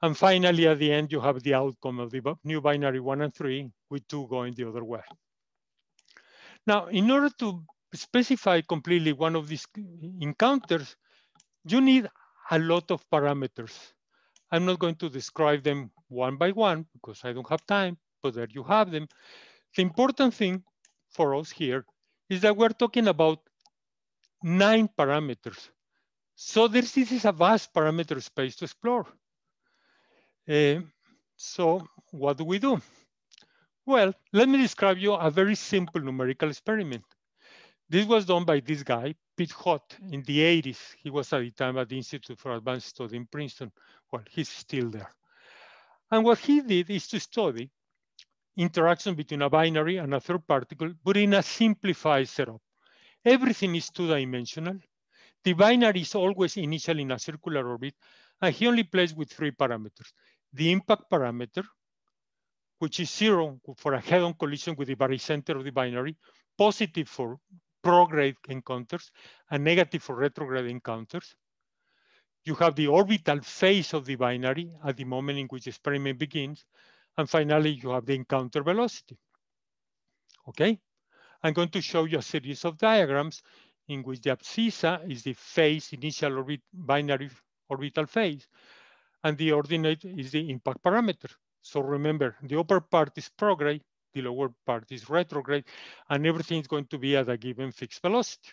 And finally, at the end, you have the outcome of the new binary one and three with two going the other way. Now, in order to specify completely one of these encounters, you need a lot of parameters. I'm not going to describe them one by one because I don't have time, but there you have them. The important thing for us here is that we're talking about nine parameters. So this is a vast parameter space to explore. Uh, so what do we do? Well, let me describe you a very simple numerical experiment. This was done by this guy, Piet Hut, mm. in the 80s. He was at the time at the Institute for Advanced Study in Princeton. Well, he's still there. And what he did is to study interaction between a binary and a third particle, but in a simplified setup. Everything is two-dimensional. The binary is always initially in a circular orbit, and he only plays with three parameters. The impact parameter, which is zero for a head-on collision with the barycenter of the binary, positive for prograde encounters and negative for retrograde encounters. You have the orbital phase of the binary at the moment in which the experiment begins. And finally, you have the encounter velocity. Okay, I'm going to show you a series of diagrams in which the abscissa is the phase initial orbit binary orbital phase, and the ordinate is the impact parameter. So remember, the upper part is prograde, the lower part is retrograde, and everything is going to be at a given fixed velocity.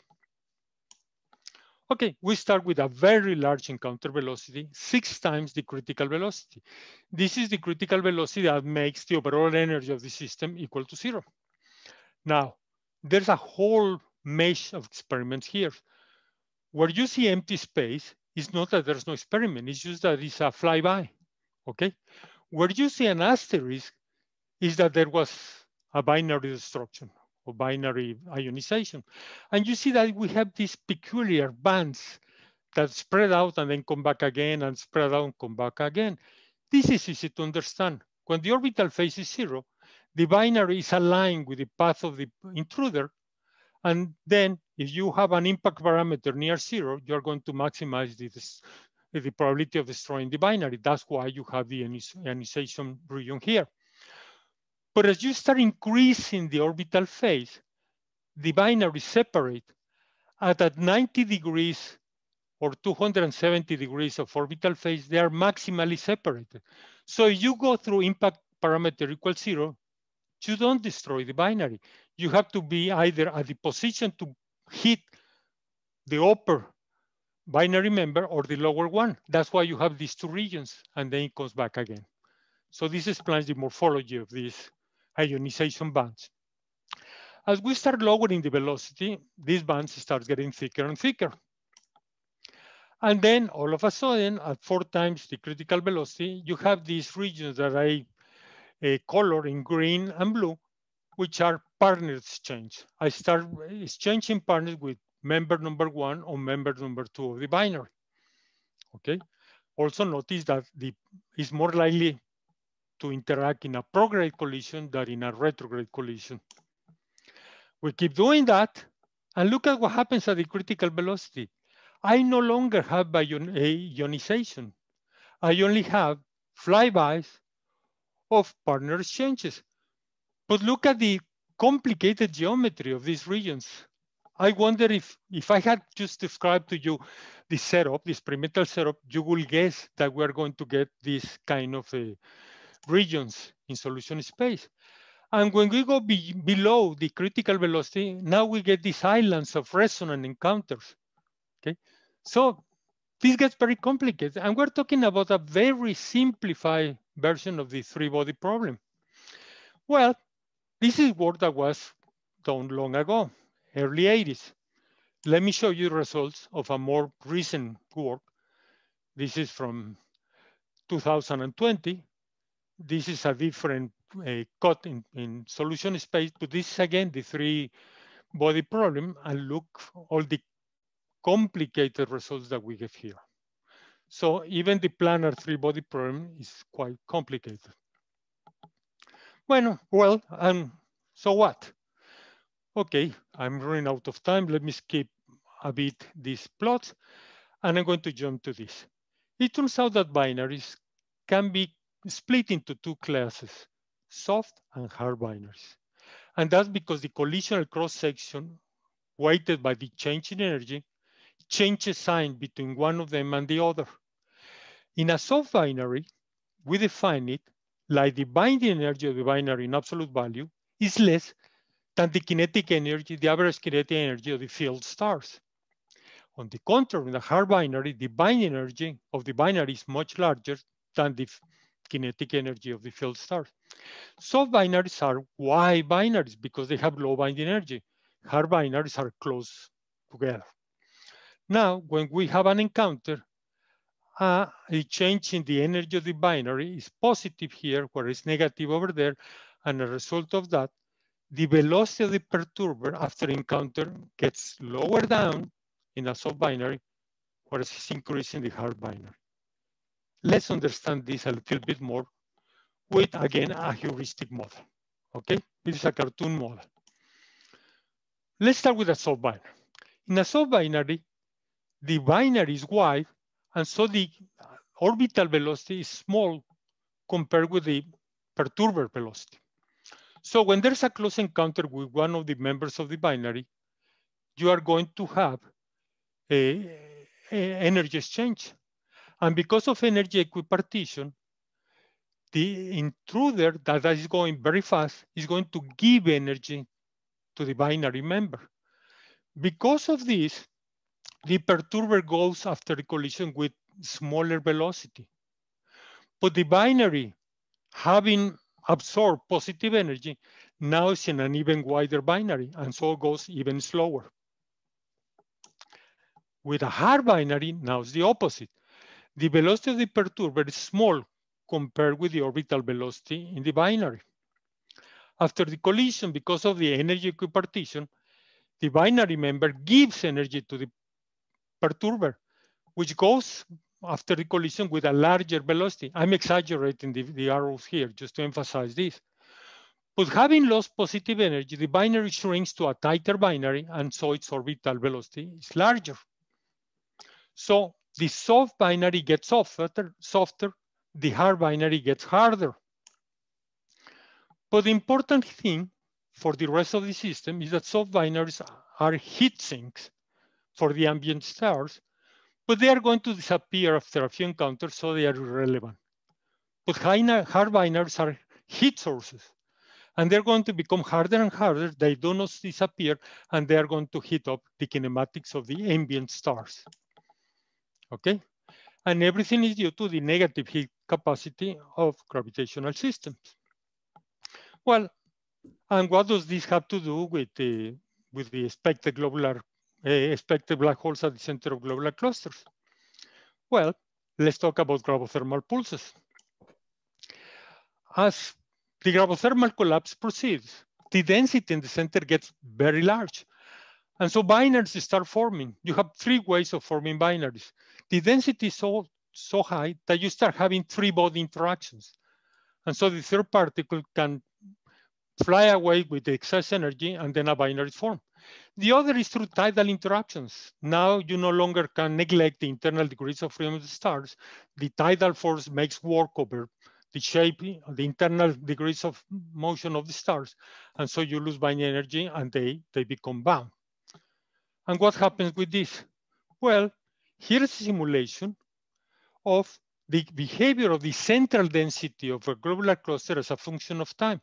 Okay, we start with a very large encounter velocity, six times the critical velocity. This is the critical velocity that makes the overall energy of the system equal to zero. Now, there's a whole mesh of experiments here. Where you see empty space, it's not that there's no experiment, it's just that it's a flyby, okay? Where you see an asterisk is that there was a binary destruction or binary ionization. And you see that we have these peculiar bands that spread out and then come back again and spread out and come back again. This is easy to understand. When the orbital phase is zero, the binary is aligned with the path of the intruder. And then if you have an impact parameter near zero, you're going to maximize the, the probability of destroying the binary. That's why you have the ionization region here. But as you start increasing the orbital phase, the binary separate at, at 90 degrees or 270 degrees of orbital phase, they are maximally separated. So if you go through impact parameter equals zero, you don't destroy the binary. You have to be either at the position to hit the upper binary member or the lower one. That's why you have these two regions and then it comes back again. So this explains the morphology of these ionization bands. As we start lowering the velocity, these bands start getting thicker and thicker. And then all of a sudden, at four times the critical velocity, you have these regions that I uh, color in green and blue, which are partner exchange. I start exchanging partners with member number one or member number two of the binary. Okay. Also notice that the is more likely to interact in a prograde collision than in a retrograde collision. We keep doing that and look at what happens at the critical velocity. I no longer have ionization. I only have flybys of partner exchanges. But look at the complicated geometry of these regions. I wonder if, if I had just described to you the setup, this experimental setup, you will guess that we're going to get this kind of uh, regions in solution space. And when we go be below the critical velocity, now we get these islands of resonant encounters. Okay, so this gets very complicated. And we're talking about a very simplified version of the three body problem. Well, this is work that was done long ago, early 80s. Let me show you results of a more recent work. This is from 2020. This is a different uh, cut in, in solution space, but this is again the three body problem and look all the complicated results that we have here. So even the planar three body problem is quite complicated. Bueno, well, and so what? Okay, I'm running out of time. Let me skip a bit these plots and I'm going to jump to this. It turns out that binaries can be split into two classes, soft and hard binaries. And that's because the collisional cross section weighted by the change in energy changes sign between one of them and the other. In a soft binary, we define it like the binding energy of the binary in absolute value is less than the kinetic energy, the average kinetic energy of the field stars. On the contrary, in a hard binary, the binding energy of the binary is much larger than the kinetic energy of the field stars. Soft binaries are wide binaries because they have low binding energy. Hard binaries are close together. Now, when we have an encounter, uh, a change in the energy of the binary is positive here, whereas negative over there. And a result of that, the velocity of the perturber after encounter gets lower down in a soft binary, whereas it's increasing the hard binary. Let's understand this a little bit more with, again, a heuristic model, okay? This is a cartoon model. Let's start with a soft binary. In a soft binary, the binary is wide, and so the orbital velocity is small compared with the perturber velocity. So when there's a close encounter with one of the members of the binary, you are going to have a, a energy exchange. And because of energy equipartition, the intruder that is going very fast is going to give energy to the binary member. Because of this, the perturber goes after the collision with smaller velocity. But the binary, having absorbed positive energy, now is in an even wider binary, and so goes even slower. With a hard binary, now it's the opposite. The velocity of the perturber is small compared with the orbital velocity in the binary. After the collision, because of the energy equipartition, the binary member gives energy to the perturber, which goes after the collision with a larger velocity. I'm exaggerating the, the arrows here just to emphasize this. But having lost positive energy, the binary shrinks to a tighter binary, and so its orbital velocity is larger. So the soft binary gets softer, softer, the hard binary gets harder. But the important thing for the rest of the system is that soft binaries are heat sinks for the ambient stars, but they are going to disappear after a few encounters, so they are irrelevant. But hard binaries are heat sources, and they're going to become harder and harder. They do not disappear, and they are going to heat up the kinematics of the ambient stars. Okay? And everything is due to the negative heat capacity of gravitational systems. Well, and what does this have to do with the, with the expected globular uh, expected black holes at the center of globular clusters? Well, let's talk about gravothermal pulses. As the gravothermal collapse proceeds, the density in the center gets very large. And so binaries start forming. You have three ways of forming binaries. The density is so, so high that you start having three body interactions. And so the third particle can fly away with the excess energy and then a binary form. The other is through tidal interactions. Now you no longer can neglect the internal degrees of freedom of the stars. The tidal force makes work over the shape, the internal degrees of motion of the stars. And so you lose binary energy and they, they become bound. And what happens with this? Well, here's a simulation of the behavior of the central density of a globular cluster as a function of time.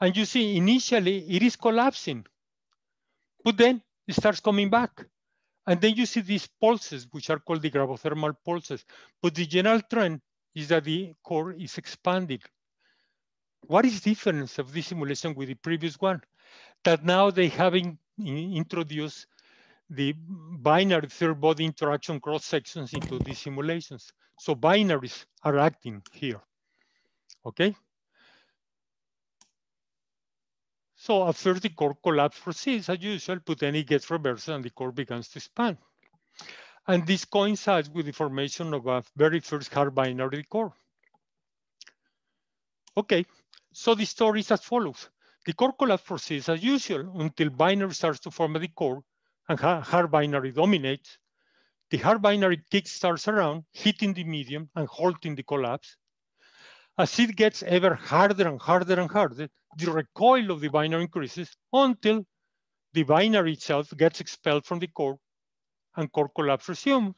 And you see, initially it is collapsing, but then it starts coming back. And then you see these pulses, which are called the gravothermal pulses. But the general trend is that the core is expanded. What is the difference of this simulation with the previous one? That now they have in, in, introduced the binary third body interaction cross sections into these simulations. So binaries are acting here, okay? So after the core collapse proceeds as usual, it gets reversed and the core begins to expand. And this coincides with the formation of a very first hard binary core. Okay, so the story is as follows. The core collapse proceeds as usual until binary starts to form the core and hard binary dominates. The hard binary kick starts around, hitting the medium and halting the collapse. As it gets ever harder and harder and harder, the recoil of the binary increases until the binary itself gets expelled from the core and core collapse resumes.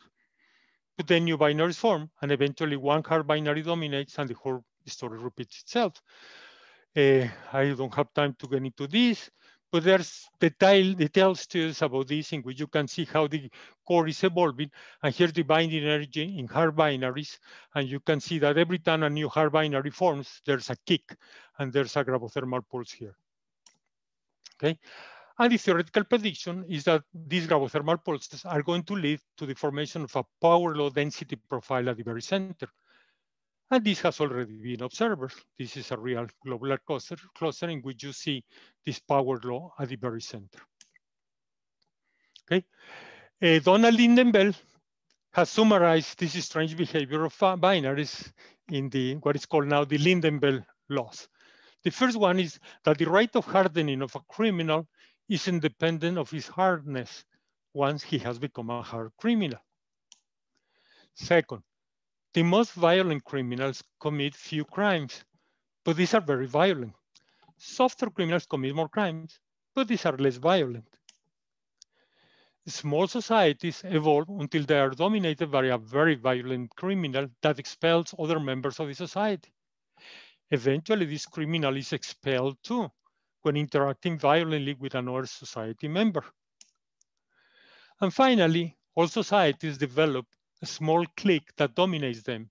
But then new binaries form and eventually one hard binary dominates and the whole story repeats itself. Uh, I don't have time to get into this, but there's detail, detailed studies about this in which you can see how the core is evolving. And here's the binding energy in hard binaries. And you can see that every time a new hard binary forms, there's a kick and there's a gravothermal pulse here. Okay. And the theoretical prediction is that these gravothermal pulses are going to lead to the formation of a power law density profile at the very center. And this has already been observed. This is a real globular cluster, cluster in which you see this power law at the very center. Okay. Uh, Donald Lynden-Bell has summarized this strange behavior of binaries in the what is called now the Lynden-Bell laws. The first one is that the rate of hardening of a criminal is independent of his hardness once he has become a hard criminal. Second, the most violent criminals commit few crimes, but these are very violent. Softer criminals commit more crimes, but these are less violent. Small societies evolve until they are dominated by a very violent criminal that expels other members of the society. Eventually, this criminal is expelled too when interacting violently with another society member. And finally, all societies develop a small clique that dominates them.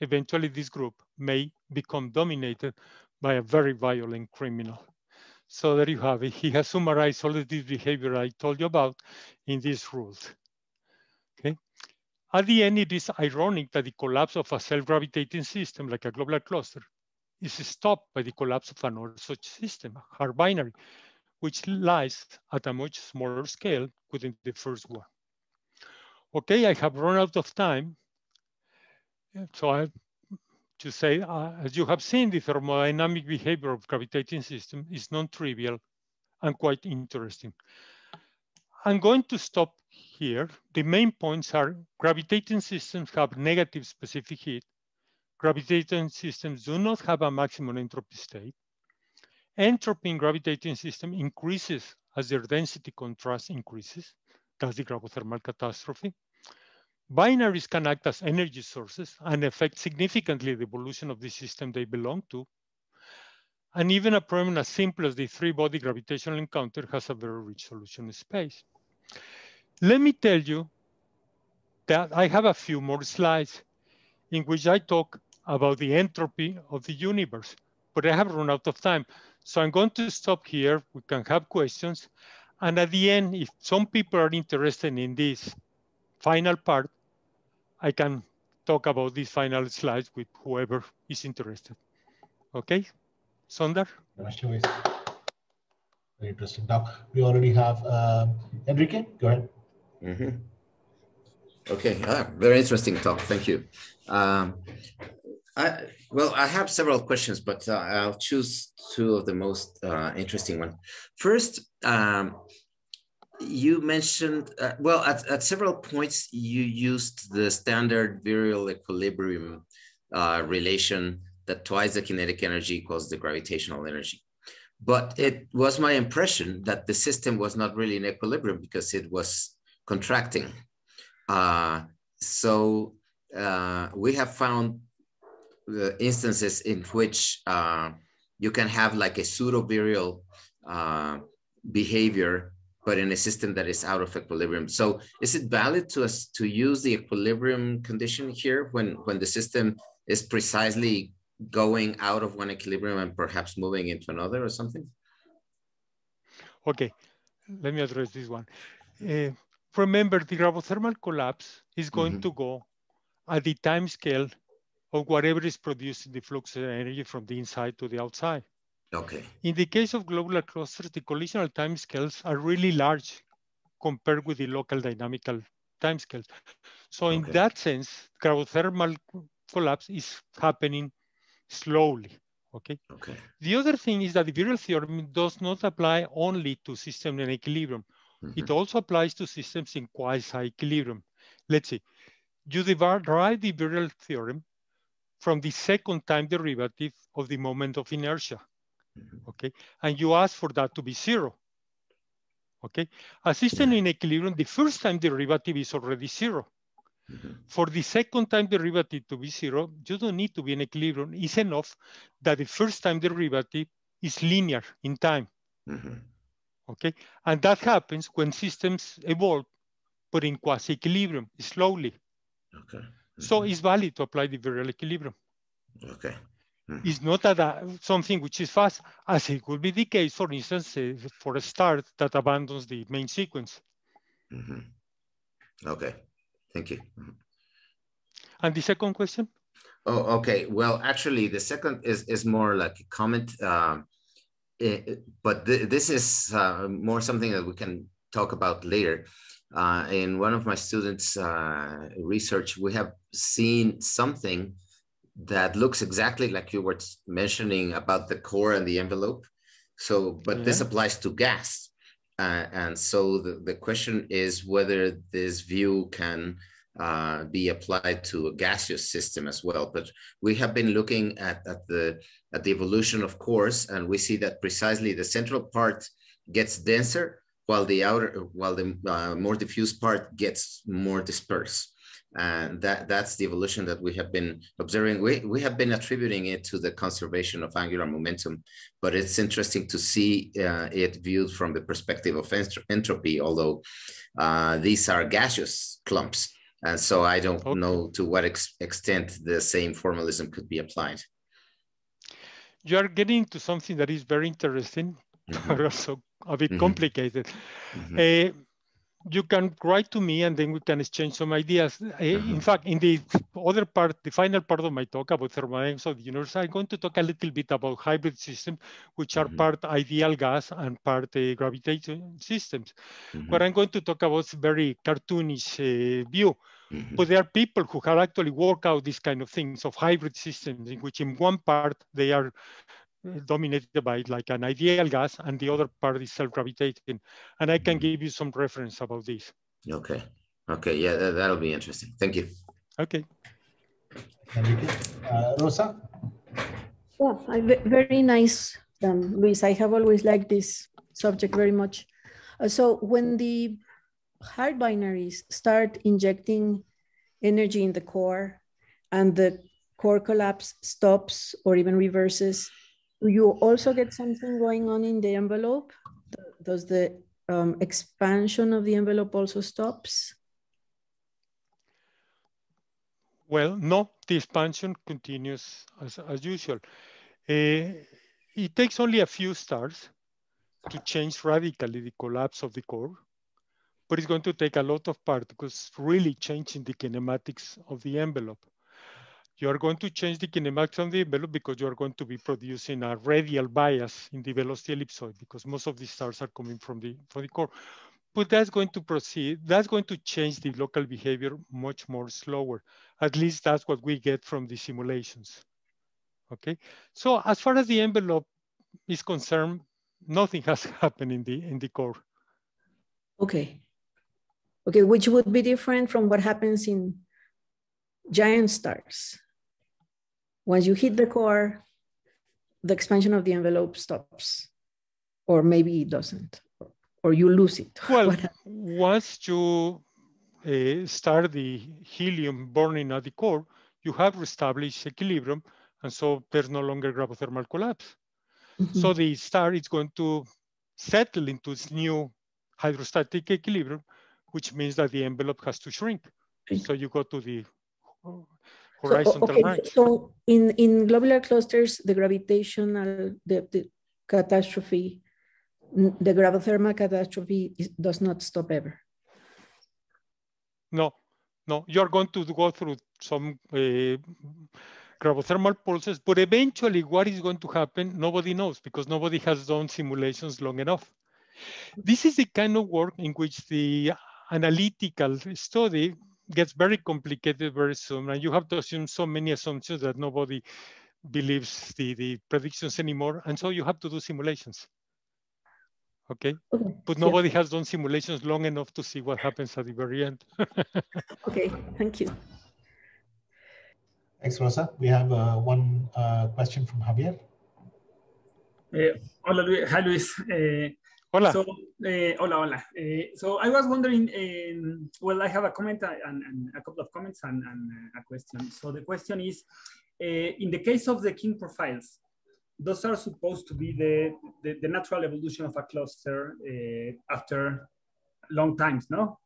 Eventually, this group may become dominated by a very violent criminal. So there you have it. He has summarized all of this behavior I told you about in these rules. Okay. At the end, it is ironic that the collapse of a self-gravitating system like a globular cluster is stopped by the collapse of another such system, a hard binary, which lies at a much smaller scale within the first one. Okay, I have run out of time. so I, to say, uh, as you have seen, the thermodynamic behavior of gravitating system is non-trivial and quite interesting. I'm going to stop here. The main points are gravitating systems have negative specific heat. Gravitating systems do not have a maximum entropy state. Entropy in gravitating system increases as their density contrast increases. The gravothermal catastrophe. Binaries can act as energy sources and affect significantly the evolution of the system they belong to. And even a problem as simple as the three-body gravitational encounter has a very rich solution space. Let me tell you that I have a few more slides in which I talk about the entropy of the universe, but I have run out of time. So I'm going to stop here. We can have questions. And at the end, if some people are interested in this final part, I can talk about these final slides with whoever is interested. Okay, Sundar? Very interesting. Now, we already have uh, Enrique, go ahead. Mm -hmm. Okay, ah, very interesting talk. Thank you. Um, I, well, I have several questions, but uh, I'll choose two of the most uh, interesting ones. First, um, you mentioned, uh, well, at, at several points, you used the standard virial equilibrium uh, relation that twice the kinetic energy equals the gravitational energy. But it was my impression that the system was not really in equilibrium because it was contracting. Uh, so uh, we have found instances in which uh, you can have like a pseudo-virial uh, behavior, but in a system that is out of equilibrium. So is it valid to us to use the equilibrium condition here when, when the system is precisely going out of one equilibrium and perhaps moving into another or something? Okay, let me address this one. Uh, remember, the gravothermal collapse is going mm -hmm. to go at the time scale of whatever is producing the flux of energy from the inside to the outside. Okay. In the case of globular clusters, the collisional timescales are really large compared with the local dynamical timescales. So okay. in that sense, gravothermal collapse is happening slowly. Okay. Okay. The other thing is that the virial theorem does not apply only to systems in equilibrium. Mm -hmm. It also applies to systems in quasi-equilibrium. Let's see. You derive the virial theorem from the second time derivative of the moment of inertia, mm-hmm. okay? And you ask for that to be zero, okay? A system in equilibrium, the first time derivative is already 0 mm-hmm. For the second time derivative to be zero, you don't need to be in equilibrium. It's enough that the first time derivative is linear in time. Mm-hmm. Okay, and that happens when systems evolve, but in quasi-equilibrium, slowly. Okay. So it's valid to apply the virial equilibrium. Okay. Mm. It's not that uh, something which is fast, as it could be the case, for instance, uh, for a star that abandons the main sequence. Mm -hmm. Okay, thank you. Mm -hmm. And the second question? Oh, okay. Well, actually, the second is is more like a comment, uh, it, but th this is uh, more something that we can talk about later. Uh, in one of my students' uh, research, we have seen something that looks exactly like you were mentioning about the core and the envelope. So, but yeah. this applies to gas. Uh, and so the, the question is whether this view can uh, be applied to a gaseous system as well. But we have been looking at, at, the, at the evolution of cores, and we see that precisely the central part gets denser while the outer, while the uh, more diffuse part gets more dispersed. And that, that's the evolution that we have been observing. We, we have been attributing it to the conservation of angular momentum, but it's interesting to see uh, it viewed from the perspective of entropy, although uh, these are gaseous clumps. And so I don't okay. know to what ex extent the same formalism could be applied. You are getting to something that is very interesting, mm -hmm. but [laughs] also a bit mm -hmm. complicated. Mm -hmm. uh, you can write to me and then we can exchange some ideas. Uh, in uh-huh. fact, in the other part, the final part of my talk about thermodynamics of the universe, I'm going to talk a little bit about hybrid systems, which are mm -hmm. part ideal gas and part uh, gravitation systems. Mm -hmm. But I'm going to talk about very cartoonish uh, view. Mm -hmm. But there are people who have actually worked out these kind of things of hybrid systems in which in one part they are dominated by like an ideal gas and the other part is self-gravitating. And I can mm-hmm. give you some reference about this. Okay. Okay. Yeah, that, that'll be interesting. Thank you. Okay. Uh, Rosa? Yeah, I, very nice, um, Luis. I have always liked this subject very much. Uh, so when the hard binaries start injecting energy in the core and the core collapse stops or even reverses, do you also get something going on in the envelope? Does the um, expansion of the envelope also stops? Well, no, the expansion continues as, as usual. Uh, it takes only a few stars to change radically the collapse of the core, but it's going to take a lot of particles really changing the kinematics of the envelope. You are going to change the kinematics of the envelope because you are going to be producing a radial bias in the velocity ellipsoid because most of the stars are coming from the, from the core. But that's going to proceed, that's going to change the local behavior much more slower. At least that's what we get from the simulations. Okay, so as far as the envelope is concerned, nothing [laughs] has happened in the in the core. Okay. Okay, which would be different from what happens in giant stars. Once you hit the core, the expansion of the envelope stops, or maybe it doesn't, or you lose it. [laughs] Well, once you uh, start the helium burning at the core, you have reestablished equilibrium, and so there's no longer gravothermal collapse. So the star is going to settle into its new hydrostatic equilibrium, which means that the envelope has to shrink. So you go to the horizontal so, okay, lines. So in, in globular clusters, the gravitational, the, the catastrophe, the gravothermal catastrophe is, does not stop ever. No, no, you're going to go through some uh, gravothermal pulses, but eventually what is going to happen, nobody knows because nobody has done simulations long enough. This is the kind of work in which the analytical study gets very complicated very soon, and you have to assume so many assumptions that nobody believes the, the predictions anymore, and so you have to do simulations. Okay, okay. but nobody yeah. has done simulations long enough to see what happens at the very end. [laughs] okay, thank you. Thanks, Rosa. We have uh, one uh, question from Javier. Uh, hola, Luis. Hi, Luis. Uh, hola. So, uh, hola, hola. Uh, so I was wondering, um, well, I have a comment and, and, a couple of comments and, and a question. So the question is, in the case of the King profiles, those are supposed to be the, the, the natural evolution of a cluster after long times, no?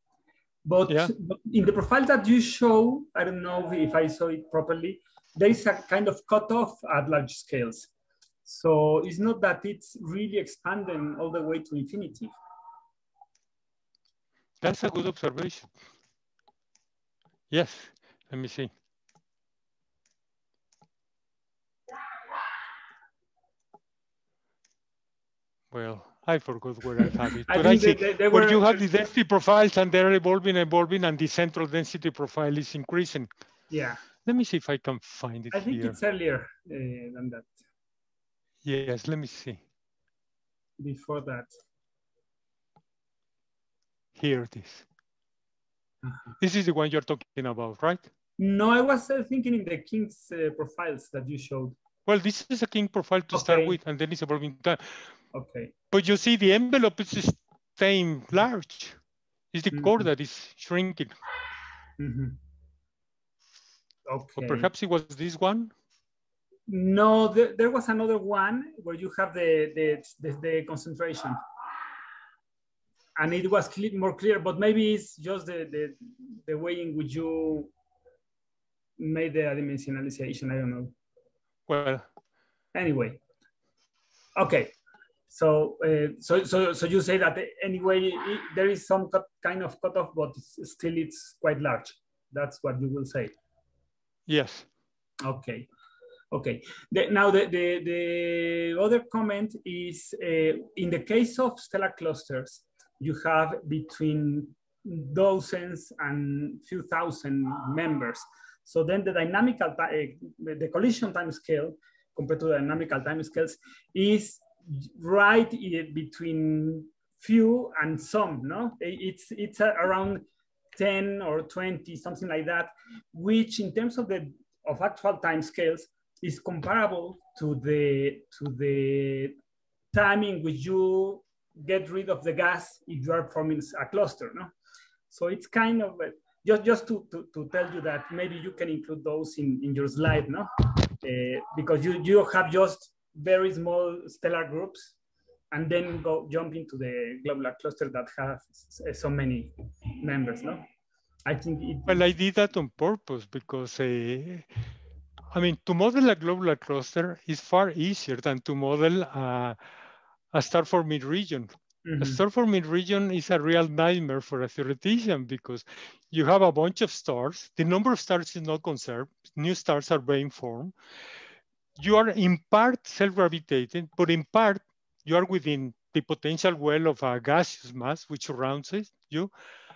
But, yeah. but in the profile that you show, I don't know if I saw it properly, there is a kind of cutoff at large scales. So it's not that it's really expanding all the way to infinity. That's a good observation. Yes, let me see. Well, I forgot where I have it. But I, I see they, they where you have the density profiles and they're evolving, evolving, and the central density profile is increasing. Yeah. Let me see if I can find it I think here. it's earlier uh, than that. Yes, let me see. Before that. Here it is. Uh -huh. This is the one you're talking about, right? No, I was uh, thinking in the King's uh, profiles that you showed. Well, this is a King profile to okay. start with, and then it's evolving time. Okay. But you see the envelope is staying large. It's the mm -hmm. core that is shrinking. Mm -hmm. Okay. Or perhaps it was this one? No, there, there was another one where you have the, the, the, the concentration. And it was clear, more clear, but maybe it's just the, the, the way in which you made the dimensionalization. I don't know. Well, anyway, okay. So, uh, so, so, so you say that anyway, it, there is some cut, kind of cutoff, but still it's quite large. That's what you will say. Yes. Okay. Okay. The, now the, the, the other comment is uh, in the case of stellar clusters, you have between dozens and few thousand members. So then the dynamical, uh, the collision time scale compared to the dynamical time scales is right between few and some, no? It's, it's around 10 or 20, something like that, which in terms of the of actual time scales is comparable to the to the timing which you get rid of the gas if you are forming a cluster. No? So it's kind of a, just just to, to, to tell you that maybe you can include those in, in your slide, no? Uh, because you, you have just very small stellar groups and then go jump into the globular cluster that has so many members, no? I think it, Well, I did that on purpose because, uh, I mean, to model a globular cluster is far easier than to model uh, a star forming region. Mm -hmm. A star forming region is a real nightmare for a theoretician because you have a bunch of stars. The number of stars is not conserved. New stars are being formed. You are in part self-gravitating, but in part you are within the potential well of a gaseous mass which surrounds you.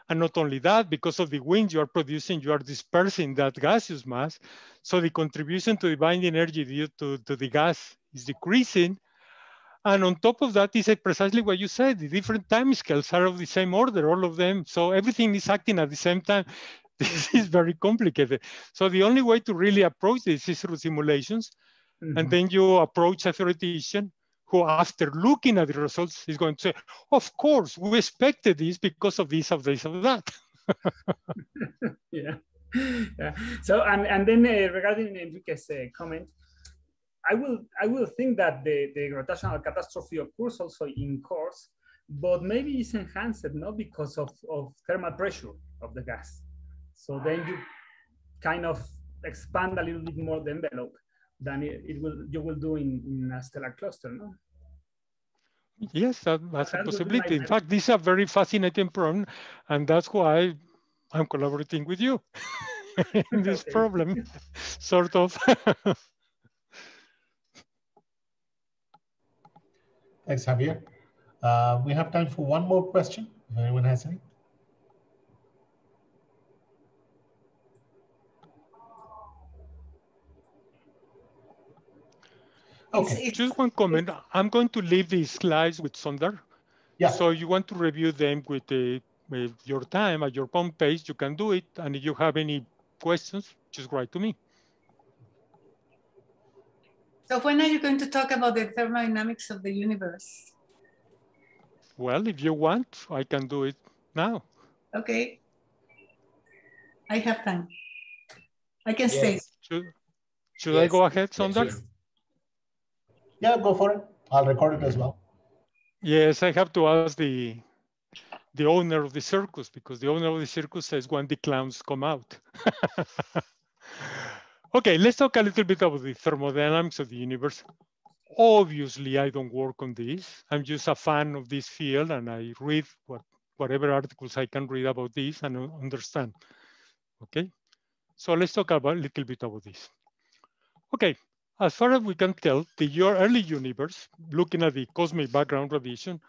And not only that, because of the wind you are producing, you are dispersing that gaseous mass. So the contribution to the binding energy due to, to the gas is decreasing. And on top of that is precisely what you said, the different time scales are of the same order, all of them. So everything is acting at the same time. [laughs] This is very complicated. So the only way to really approach this is through simulations. Mm -hmm. And then you approach a theoretician who after looking at the results is going to say, of course, we expected this because of this, of this, of that. [laughs] yeah. yeah. So, and, and then uh, regarding Enrique's uh, comment, I will, I will think that the, the rotational catastrophe occurs also in cores, but maybe it's enhanced, not because of, of thermal pressure of the gas. So then you kind of expand a little bit more the envelope than it, it will you will do in, in a stellar cluster, no? Yes, that, that's that a possibility. In fact, this is a very fascinating problem, and that's why I'm collaborating with you [laughs] in this okay. problem, [laughs] sort of. Thanks, Javier. Uh, we have time for one more question, if anyone has any. Okay. Just one comment. I'm going to leave these slides with Sundar. Yeah. So you want to review them with, the, with your time at your own pace, you can do it. And if you have any questions, just write to me. So when are you going to talk about the thermodynamics of the universe? Well, if you want, I can do it now. Okay. I have time. I can yes. stay. Should, should yes. I go ahead, Sundar? Yes, yeah, go for it. I'll record it as well. Yes, I have to ask the the owner of the circus because the owner of the circus says when the clowns come out. [laughs] okay, let's talk a little bit about the thermodynamics of the universe. Obviously, I don't work on this. I'm just a fan of this field and I read what, whatever articles I can read about this and understand. Okay, so let's talk about a little bit about this. Okay, as far as we can tell, the early universe, looking at the cosmic background radiation,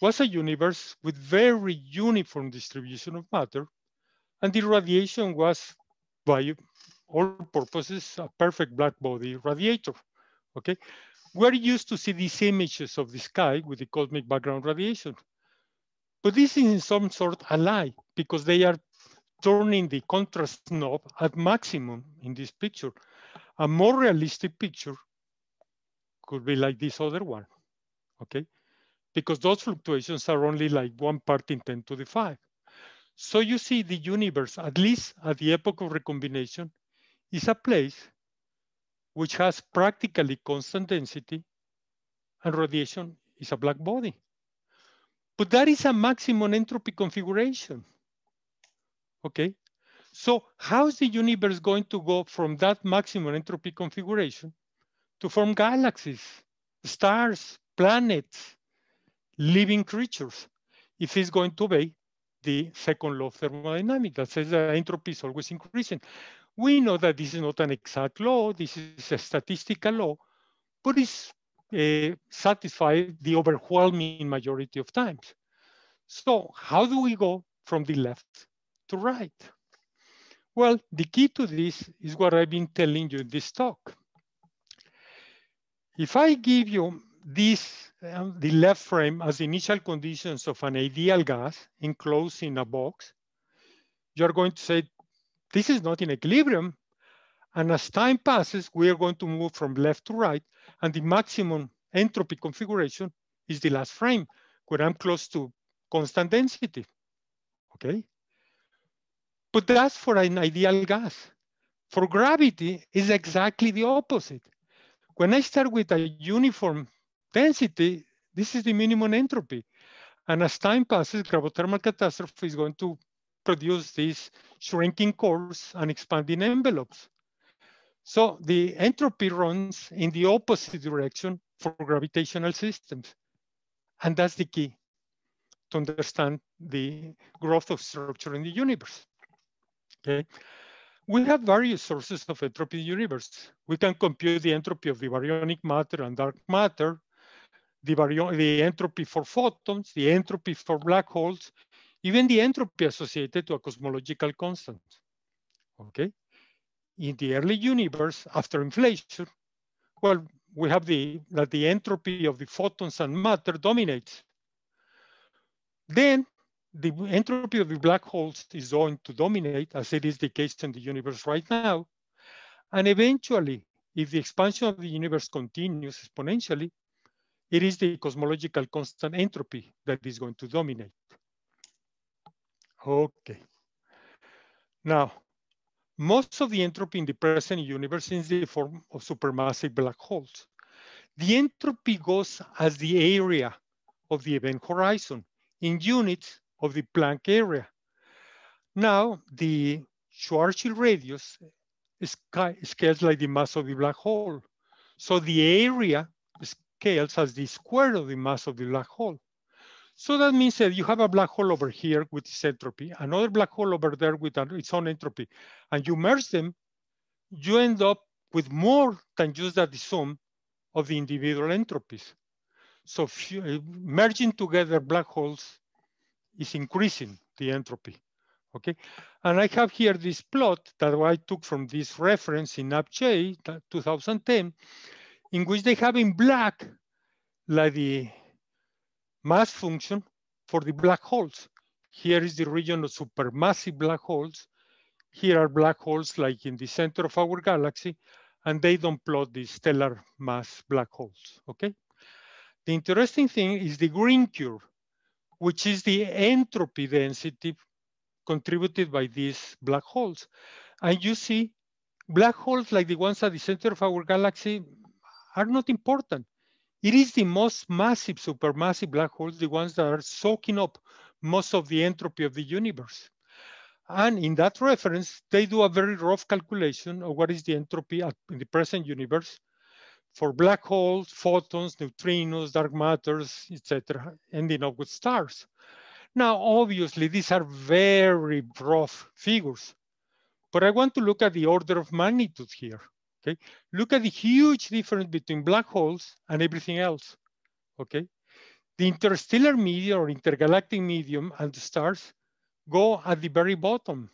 was a universe with very uniform distribution of matter, and the radiation was, by all purposes, a perfect black body radiator, okay? We're used to see these images of the sky with the cosmic background radiation, but this is in some sort a lie because they are turning the contrast knob at maximum in this picture. A more realistic picture could be like this other one, okay? Because those fluctuations are only like one part in 10 to the five. So you see the universe, at least at the epoch of recombination, is a place which has practically constant density and radiation is a black body. But that is a maximum entropy configuration, okay? So how is the universe going to go from that maximum entropy configuration to form galaxies, stars, planets, living creatures, if it's going to obey the second law of thermodynamics that says that entropy is always increasing. We know that this is not an exact law, this is a statistical law, but it's uh, satisfied the overwhelming majority of times. So how do we go from the left to right. Well, the key to this is what I've been telling you in this talk. If I give you this, um, the left frame as initial conditions of an ideal gas enclosed in a box, you're going to say, this is not in equilibrium. And as time passes, we are going to move from left to right. And the maximum entropy configuration is the last frame, where I'm close to constant density, okay? But that's for an ideal gas. For gravity, is exactly the opposite. When I start with a uniform density, this is the minimum entropy. And as time passes, gravothermal catastrophe is going to produce these shrinking cores and expanding envelopes. So the entropy runs in the opposite direction for gravitational systems. And that's the key to understand the growth of structure in the universe. Okay. We have various sources of entropy in the universe. We can compute the entropy of the baryonic matter and dark matter, the, the entropy for photons, the entropy for black holes, even the entropy associated to a cosmological constant. Okay. In the early universe, after inflation, well, we have the that the entropy of the photons and matter dominates. Then the entropy of the black holes is going to dominate as it is the case in the universe right now. And eventually, if the expansion of the universe continues exponentially, it is the cosmological constant entropy that is going to dominate. Okay. Now, most of the entropy in the present universe is in the form of supermassive black holes. The entropy goes as the area of the event horizon in units of the Planck area. Now, the Schwarzschild radius scales like the mass of the black hole. So the area scales as the square of the mass of the black hole. So that means that you have a black hole over here with its entropy, another black hole over there with its own entropy, and you merge them, you end up with more than just that the sum of the individual entropies. So uh, merging together black holes is increasing the entropy, okay? And I have here this plot that I took from this reference in APJ 2010, in which they have in black like the mass function for the black holes. Here is the region of supermassive black holes. Here are black holes like in the center of our galaxy, and they don't plot the stellar mass black holes, okay? The interesting thing is the green curve, which is the entropy density contributed by these black holes. And you see black holes like the ones at the center of our galaxy are not important. It is the most massive supermassive black holes, the ones that are soaking up most of the entropy of the universe. And in that reference, they do a very rough calculation of what is the entropy in the present universe for black holes, photons, neutrinos, dark matters, etc., ending up with stars. Now, obviously, these are very rough figures, but I want to look at the order of magnitude here. Okay, look at the huge difference between black holes and everything else. Okay, the interstellar medium or intergalactic medium and the stars go at the very bottom.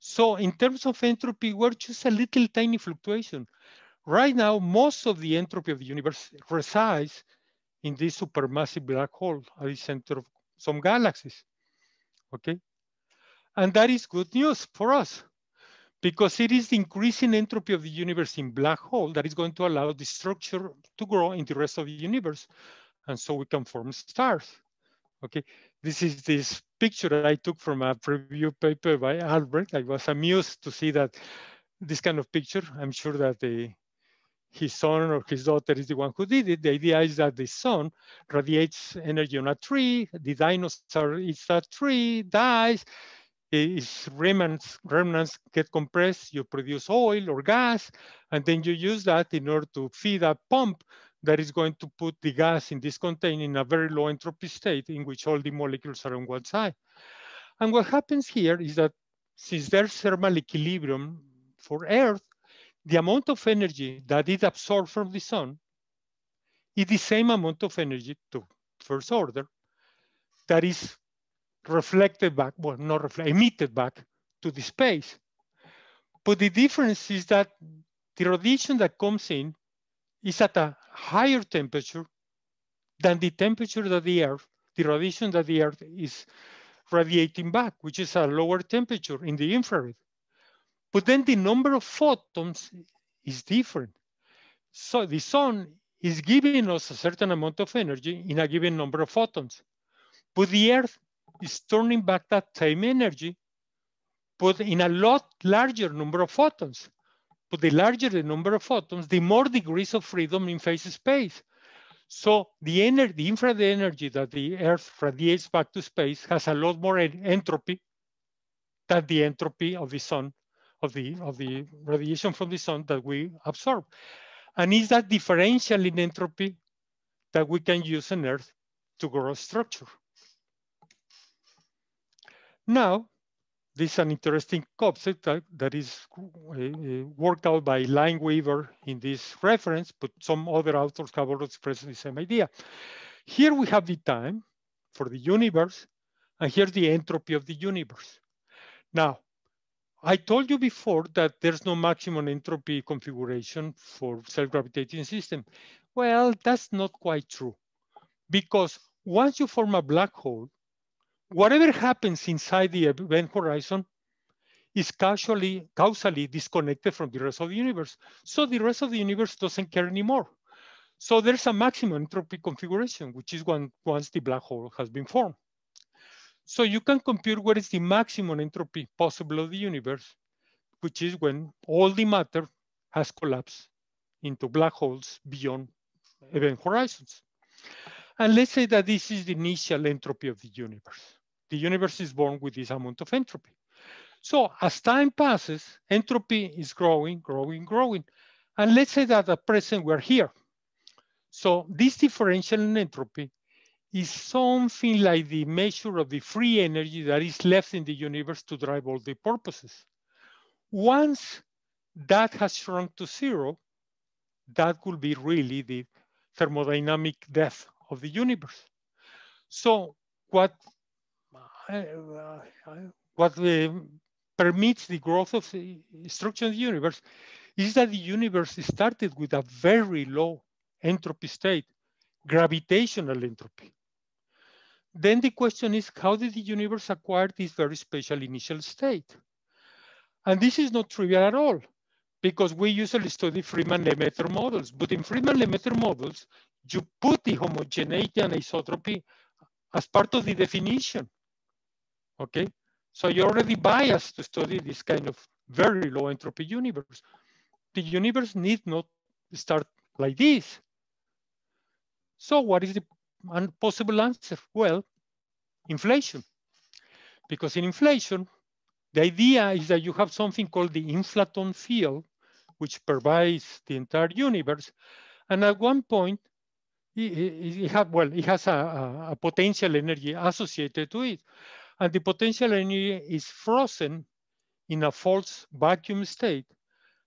So in terms of entropy, we're just a little tiny fluctuation. Right now, most of the entropy of the universe resides in this supermassive black hole at the center of some galaxies. Okay, and that is good news for us because it is the increasing entropy of the universe in black hole that is going to allow the structure to grow in the rest of the universe. And so we can form stars. Okay, this is this picture that I took from a preview paper by Albert. I was amused to see that this kind of picture. I'm sure that the, his son or his daughter is the one who did it. The idea is that the sun radiates energy on a tree, the dinosaur eats that tree, dies, eh, its remnants, remnants get compressed, you produce oil or gas, and then you use that in order to feed a pump that is going to put the gas in this container in a very low entropy state in which all the molecules are on one side. And what happens here is that since there's thermal equilibrium for Earth, the amount of energy that it absorbs from the sun is the same amount of energy to first order that is reflected back, well, not reflected, emitted back to the space. But the difference is that the radiation that comes in is at a higher temperature than the temperature that the Earth, the radiation that the Earth is radiating back, which is a lower temperature in the infrared. But then the number of photons is different. So the sun is giving us a certain amount of energy in a given number of photons. But the Earth is turning back that same energy, but in a lot larger number of photons. But the larger the number of photons, the more degrees of freedom in phase space. So the energy, the infrared energy that the Earth radiates back to space has a lot more entropy than the entropy of the sun, of the, of the radiation from the sun that we absorb. And it's that differential in entropy that we can use on Earth to grow structure. Now, this is an interesting concept that, that is uh, worked out by Lineweaver in this reference, but some other authors have also expressed the same idea. Here we have the time for the universe, and here's the entropy of the universe. Now, I told you before that there's no maximum entropy configuration for self-gravitating system. Well, that's not quite true because once you form a black hole, whatever happens inside the event horizon is causally, causally disconnected from the rest of the universe. So the rest of the universe doesn't care anymore. So there's a maximum entropy configuration, which is when, once the black hole has been formed. So you can compute what is the maximum entropy possible of the universe, which is when all the matter has collapsed into black holes beyond event horizons. And let's say that this is the initial entropy of the universe the universe is born with this amount of entropy. So as time passes, entropy is growing, growing, growing. And let's say that at present we're here. So this differential in entropy is something like the measure of the free energy that is left in the universe to drive all the purposes. Once that has shrunk to zero, that will be really the thermodynamic death of the universe. So what uh, what uh, permits the growth of the structure of the universe is that the universe started with a very low entropy state, gravitational entropy. Then the question is, how did the universe acquire this very special initial state? And this is not trivial at all, because we usually study Friedmann-Lemaitre models, but in Friedmann-Lemaitre models, you put the homogeneity and isotropy as part of the definition okay? So you're already biased to study this kind of very low entropy universe. The universe need not start like this. So what is the possible answer? Well, inflation. Because in inflation, the idea is that you have something called the inflaton field, which pervades the entire universe. And at one point, it, it, it well, it has a, a, potential energy associated to it. And the potential energy is frozen in a false vacuum state.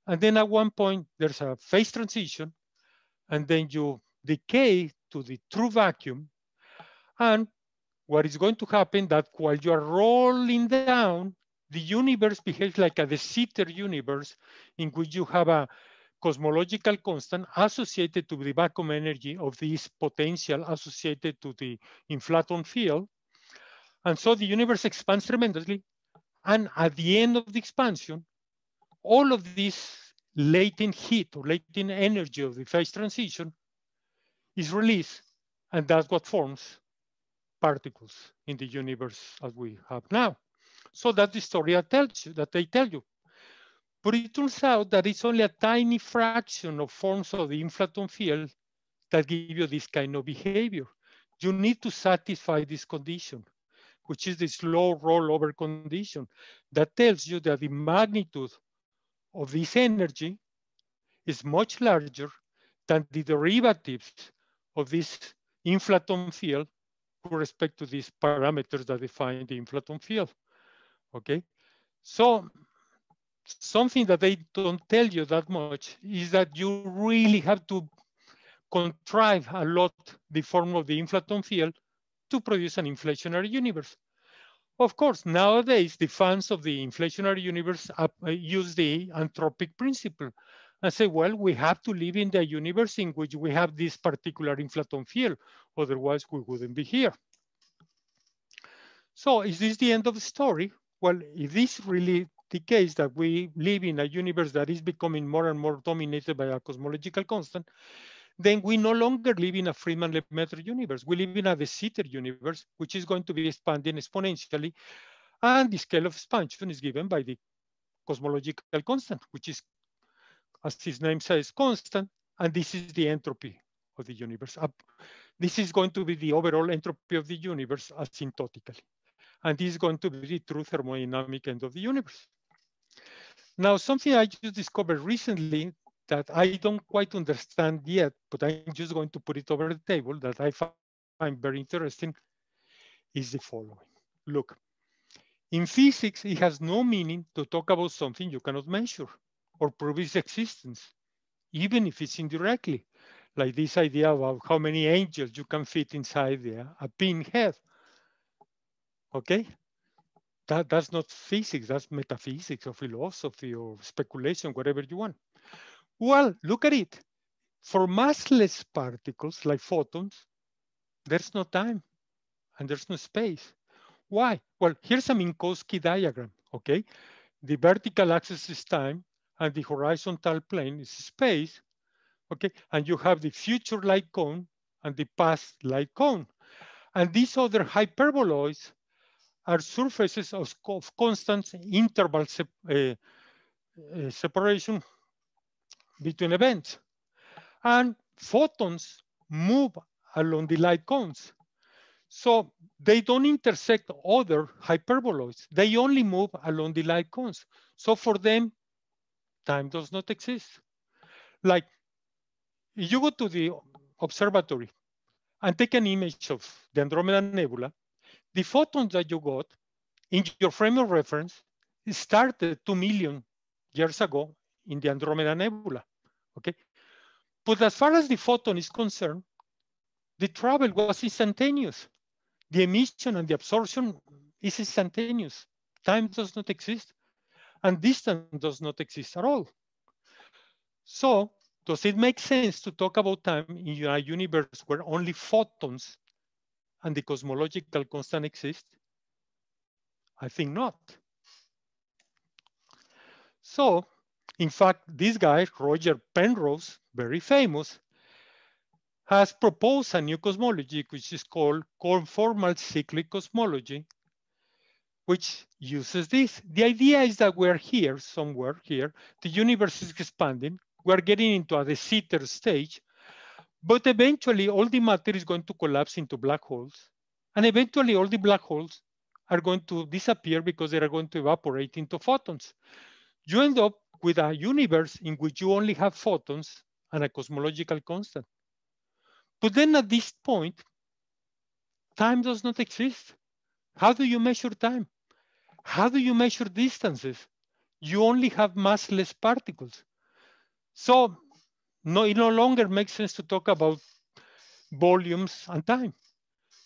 And then at one point, there's a phase transition, and then you decay to the true vacuum. And what is going to happen that while you are rolling down, the universe behaves like a de Sitter universe in which you have a cosmological constant associated to the vacuum energy of this potential associated to the inflaton field. And so the universe expands tremendously. And at the end of the expansion, all of this latent heat or latent energy of the phase transition is released. And that's what forms particles in the universe as we have now. So that's the story I tells you, that they tell you. But it turns out that it's only a tiny fraction of forms of the inflaton field that give you this kind of behavior. You need to satisfy this condition which is the slow rollover condition that tells you that the magnitude of this energy is much larger than the derivatives of this inflaton field with respect to these parameters that define the inflaton field, okay? So something that they don't tell you that much is that you really have to contrive a lot the form of the inflaton field to produce an inflationary universe. Of course, nowadays, the fans of the inflationary universe uh, use the anthropic principle and say, well, we have to live in the universe in which we have this particular inflaton field, otherwise we wouldn't be here. So is this the end of the story? Well, if this really the case that we live in a universe that is becoming more and more dominated by a cosmological constant, then we no longer live in a Friedmann-Lemaitre universe. We live in a de Sitter universe, which is going to be expanding exponentially. And the scale of expansion is given by the cosmological constant, which is, as his name says, constant. And this is the entropy of the universe. This is going to be the overall entropy of the universe asymptotically. And this is going to be the true thermodynamic end of the universe. Now, something I just discovered recently that I don't quite understand yet, but I'm just going to put it over the table that I find very interesting is the following. Look, in physics, it has no meaning to talk about something you cannot measure or prove its existence, even if it's indirectly, like this idea about how many angels you can fit inside the, a pin head. Okay, that, that's not physics, that's metaphysics or philosophy or speculation, whatever you want. Well, look at it. For massless particles like photons, there's no time and there's no space. Why? Well, here's a Minkowski diagram, okay? The vertical axis is time and the horizontal plane is space, okay? And you have the future light cone and the past light cone. And these other hyperboloids are surfaces of, of constant interval se uh, uh, separation between events. And photons move along the light cones. So they don't intersect other hyperboloids. They only move along the light cones. So for them, time does not exist. Like you go to the observatory and take an image of the Andromeda Nebula, the photons that you got in your frame of reference started 2 million years ago in the Andromeda Nebula, okay? But as far as the photon is concerned, the travel was instantaneous. The emission and the absorption is instantaneous. Time does not exist and distance does not exist at all. So does it make sense to talk about time in a universe where only photons and the cosmological constant exist? I think not. So in fact, this guy, Roger Penrose, very famous, has proposed a new cosmology, which is called conformal cyclic cosmology, which uses this. The idea is that we're here, somewhere here, the universe is expanding, we're getting into de Sitter stage, but eventually all the matter is going to collapse into black holes. And eventually all the black holes are going to disappear because they are going to evaporate into photons. You end up with a universe in which you only have photons and a cosmological constant. But then at this point, time does not exist. How do you measure time? How do you measure distances? You only have massless particles. So no, it no longer makes sense to talk about volumes and time.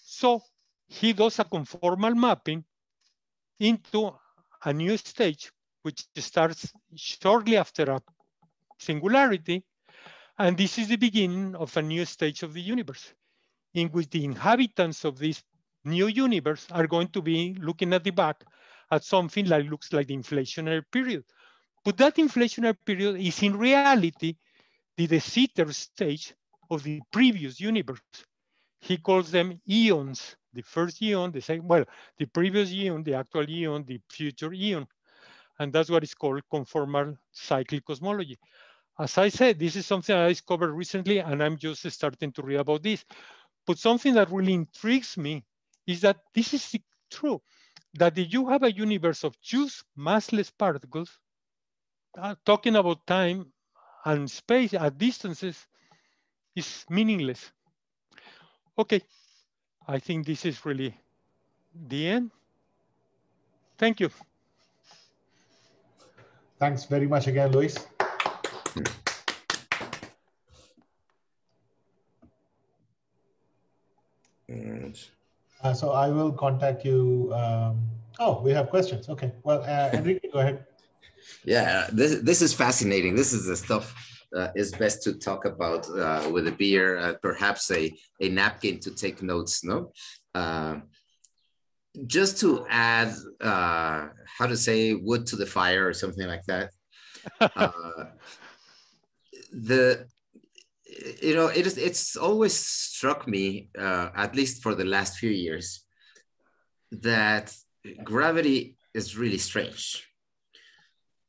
So he does a conformal mapping into a new stage which starts shortly after a singularity. And this is the beginning of a new stage of the universe in which the inhabitants of this new universe are going to be looking at the back at something that looks like the inflationary period. But that inflationary period is in reality the de Sitter stage of the previous universe. He calls them eons, the first eon, the second, well, the previous eon, the actual eon, the future eon. And that's what is called conformal cyclic cosmology. As I said, this is something I discovered recently, and I'm just starting to read about this. But something that really intrigues me is that this is true, that if you have a universe of just massless particles, uh, talking about time and space at distances is meaningless. Okay, I think this is really the end. Thank you. Thanks very much again, Luis. And Uh, so I will contact you. Um, oh, we have questions. Okay. Well, uh, [laughs] Enrique, go ahead. Yeah, this this is fascinating. This is the stuff uh, is best to talk about uh, with a beer, uh, perhaps a a napkin to take notes. No, uh, just to add uh, how to say wood to the fire or something like that. [laughs] Uh, the you know it is it's always struck me at least for the last few years that gravity is really strange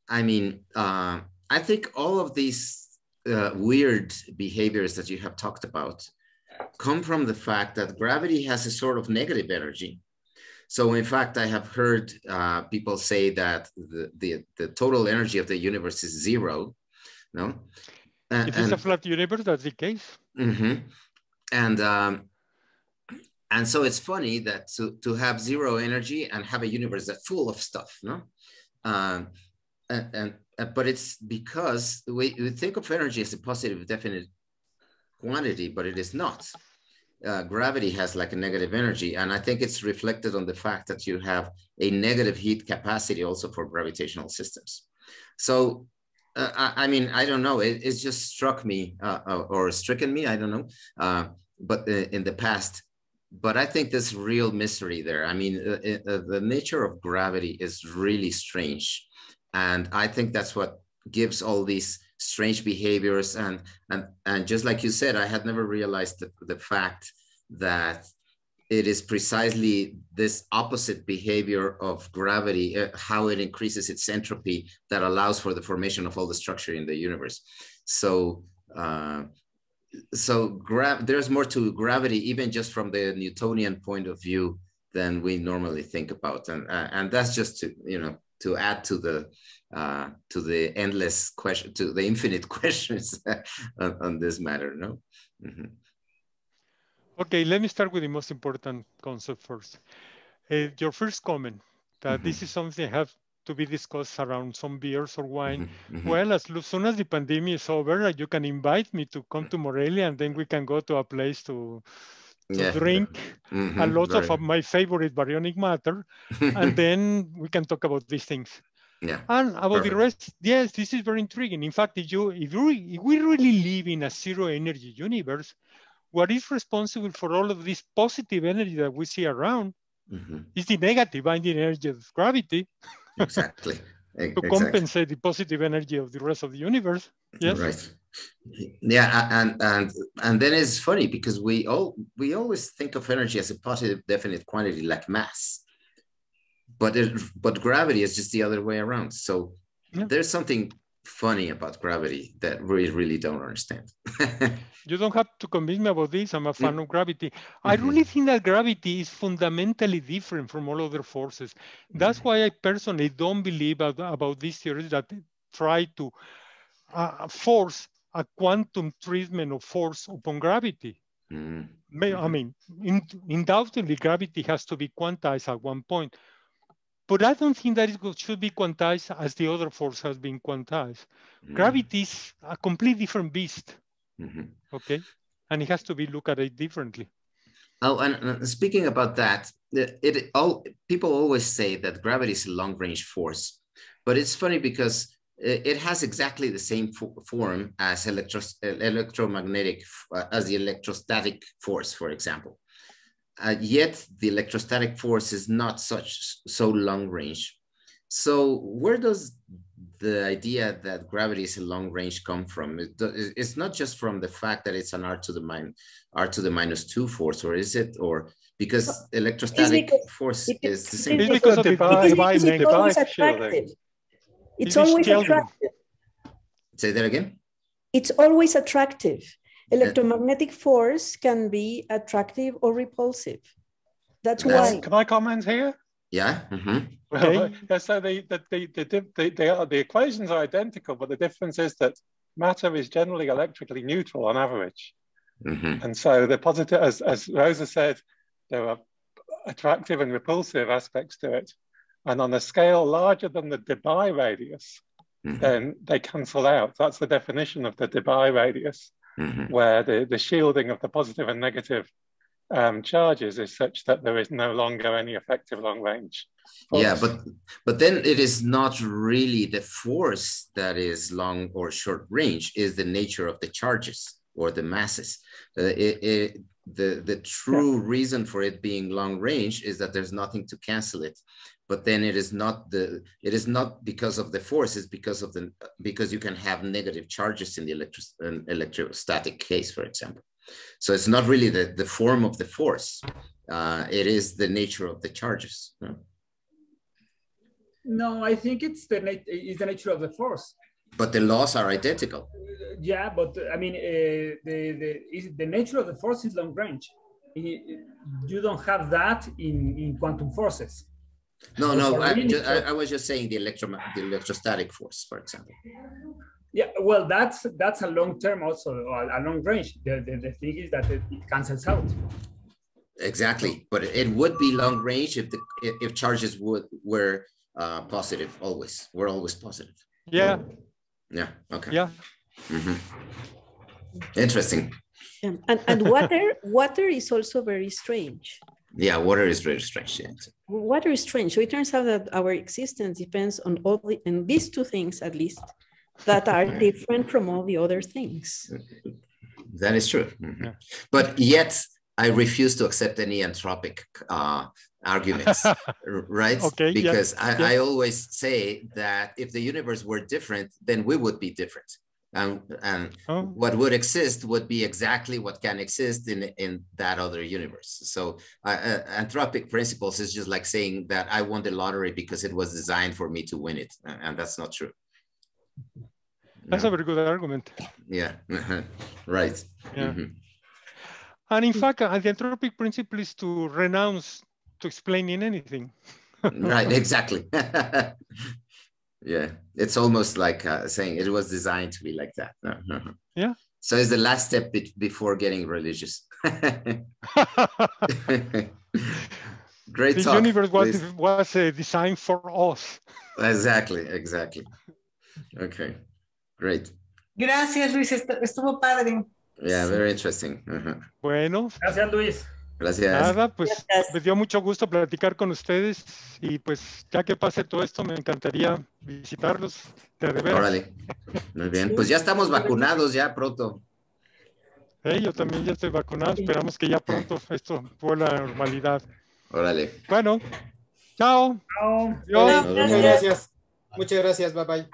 I mean, uh, I think all of these uh, weird behaviors that you have talked about come from the fact that gravity has a sort of negative energy. So in fact, I have heard uh, people say that the, the, the, total energy of the universe is zero, no? And, it is a flat universe, that's the case. Mm -hmm. And, um, and so it's funny that to, to have zero energy and have a universe that's full of stuff, no? Um, and, and uh, but it's because we, we think of energy as a positive definite quantity, but it is not. Uh, gravity has like a negative energy, and I think it's reflected on the fact that you have a negative heat capacity also for gravitational systems. So, uh, I, I, mean, I don't know. It, it's just struck me uh, uh or stricken me. I don't know. Uh, but in the past, but I think there's real mystery there. I mean, the nature of gravity is really strange and i think that's what gives all these strange behaviors and and and just like you said i had never realized the, the fact that it is precisely this opposite behavior of gravity uh, how it increases its entropy that allows for the formation of all the structure in the universe. So uh, so there's more to gravity even just from the newtonian point of view than we normally think about. And uh, and that's just to you know to add to the uh, to the endless question to the infinite [laughs] questions on, on, this matter no? Mm -hmm. Okay let me start with the most important concept first uh, your first comment that mm -hmm. this mm-hmm. is something have to be discussed around some beers or wine. Mm -hmm. Well, as soon as the pandemic is over, you can invite me to come to Morelia and then we can go to a place to to yeah. drink mm -hmm, a lot right. of my favorite baryonic matter, [laughs] and then we can talk about these things. Yeah. And about Perfect. the rest, yes, this is very intriguing. In fact, if you if we really live in a zero energy universe, what is responsible for all of this positive energy that we see around mm -hmm. is the negative binding energy of gravity. Exactly. [laughs] to exactly. compensate the positive energy of the rest of the universe. Yes. Right yeah and and and then it's funny because we all we always think of energy as a positive definite quantity like mass but it, but gravity is just the other way around so yeah. there's something funny about gravity that we really don't understand [laughs] you don't have to convince me about this i'm a fan mm. of gravity i mm-hmm. really think that gravity is fundamentally different from all other forces that's mm-hmm. why i personally don't believe about, about these theories that try to uh, force a quantum treatment of force upon gravity. Mm. I mean, in, undoubtedly, gravity has to be quantized at one point, but I don't think that it should be quantized as the other force has been quantized. Mm. Gravity is a completely different beast, mm-hmm. okay? And it has to be looked at it differently. Oh, and speaking about that, it, it all people always say that gravity is a long-range force, but it's funny because it has exactly the same form as electro electromagnetic, uh, as the electrostatic force, for example. Uh, yet the electrostatic force is not such so long range. So where does the idea that gravity is a long range come from? It, it's not just from the fact that it's an r to the minus r to the minus two force, or is it? Or because electrostatic force it, is the same. It's because of the Debye it's always attractive. Say that again. It's always attractive. Electromagnetic force can be attractive or repulsive. That's, That's why. Can I comment here? Yeah. Mm-hmm. Well, okay. so the, the, the, the, they are, the equations are identical, but the difference is that matter is generally electrically neutral on average. Mm-hmm. And so the positive, as, as Rosa said, there are attractive and repulsive aspects to it. And on a scale larger than the Debye radius, mm-hmm. then they cancel out. That's the definition of the Debye radius, mm-hmm. where the, the shielding of the positive and negative um, charges is such that there is no longer any effective long range. Force. Yeah, but but then it is not really the force that is long or short range. Is the nature of the charges or the masses. Uh, it, it, the the true yeah. reason for it being long range is that there's nothing to cancel it but then it is not the it is not because of the force it's because of the because you can have negative charges in the electro, electrostatic case for example so it's not really the, the form of the force. Uh, it is the nature of the charges. No, no I think it's the, it's the nature of the force. But the laws are identical. Yeah, but I mean, uh, the, the, the nature of the force is long range. You don't have that in, in quantum forces. No, no, I, just, I, I, was just saying the, electro, the electrostatic force, for example. Yeah, well, that's that's a long term also, a long range. The, the, the thing is that it, it, cancels out. Exactly, but it would be long range if the if charges would were uh, positive always. We're always positive. Yeah. Yeah. Okay. Yeah. Mm -hmm. Interesting. Yeah. And and water water is also very strange. Yeah, water is very strange. Water is strange. So it turns out that our existence depends on all the, and these two things at least that are [laughs] different from all the other things. That is true. Mm-hmm. But yet, I refuse to accept any anthropic uh, arguments, [laughs] right? Okay. Because yeah, I, yeah. I, always say that if the universe were different, then we would be different. And, and oh. what would exist would be exactly what can exist in, in that other universe. So uh, uh, anthropic principles is just like saying that I won the lottery because it was designed for me to win it. And that's not true. That's a very good argument. Yeah, [laughs] right. Yeah. Mm -hmm. And in fact, uh, the anthropic principle is to renounce to explaining anything. [laughs] right, exactly. [laughs] yeah, it's almost like uh, saying it was designed to be like that. yeah. So it's the last step be before getting religious. [laughs] Great the talk. The universe was, was uh, designed for us. Exactly, exactly. Okay. Great. Gracias, Luis. Estuvo padre. Yeah, very interesting. Uh -huh. Bueno. Gracias, Luis. Gracias. Nada, pues Gracias. me dio mucho gusto platicar con ustedes y pues ya que pase todo esto me encantaría visitarlos de. Órale. Muy bien. Pues ya estamos vacunados ya pronto. Hey, yo también ya estoy vacunado. Esperamos que ya pronto esto vuelva a la normalidad. Órale. Bueno, chao. Chao. Muchas gracias. Muchas gracias. Bye bye.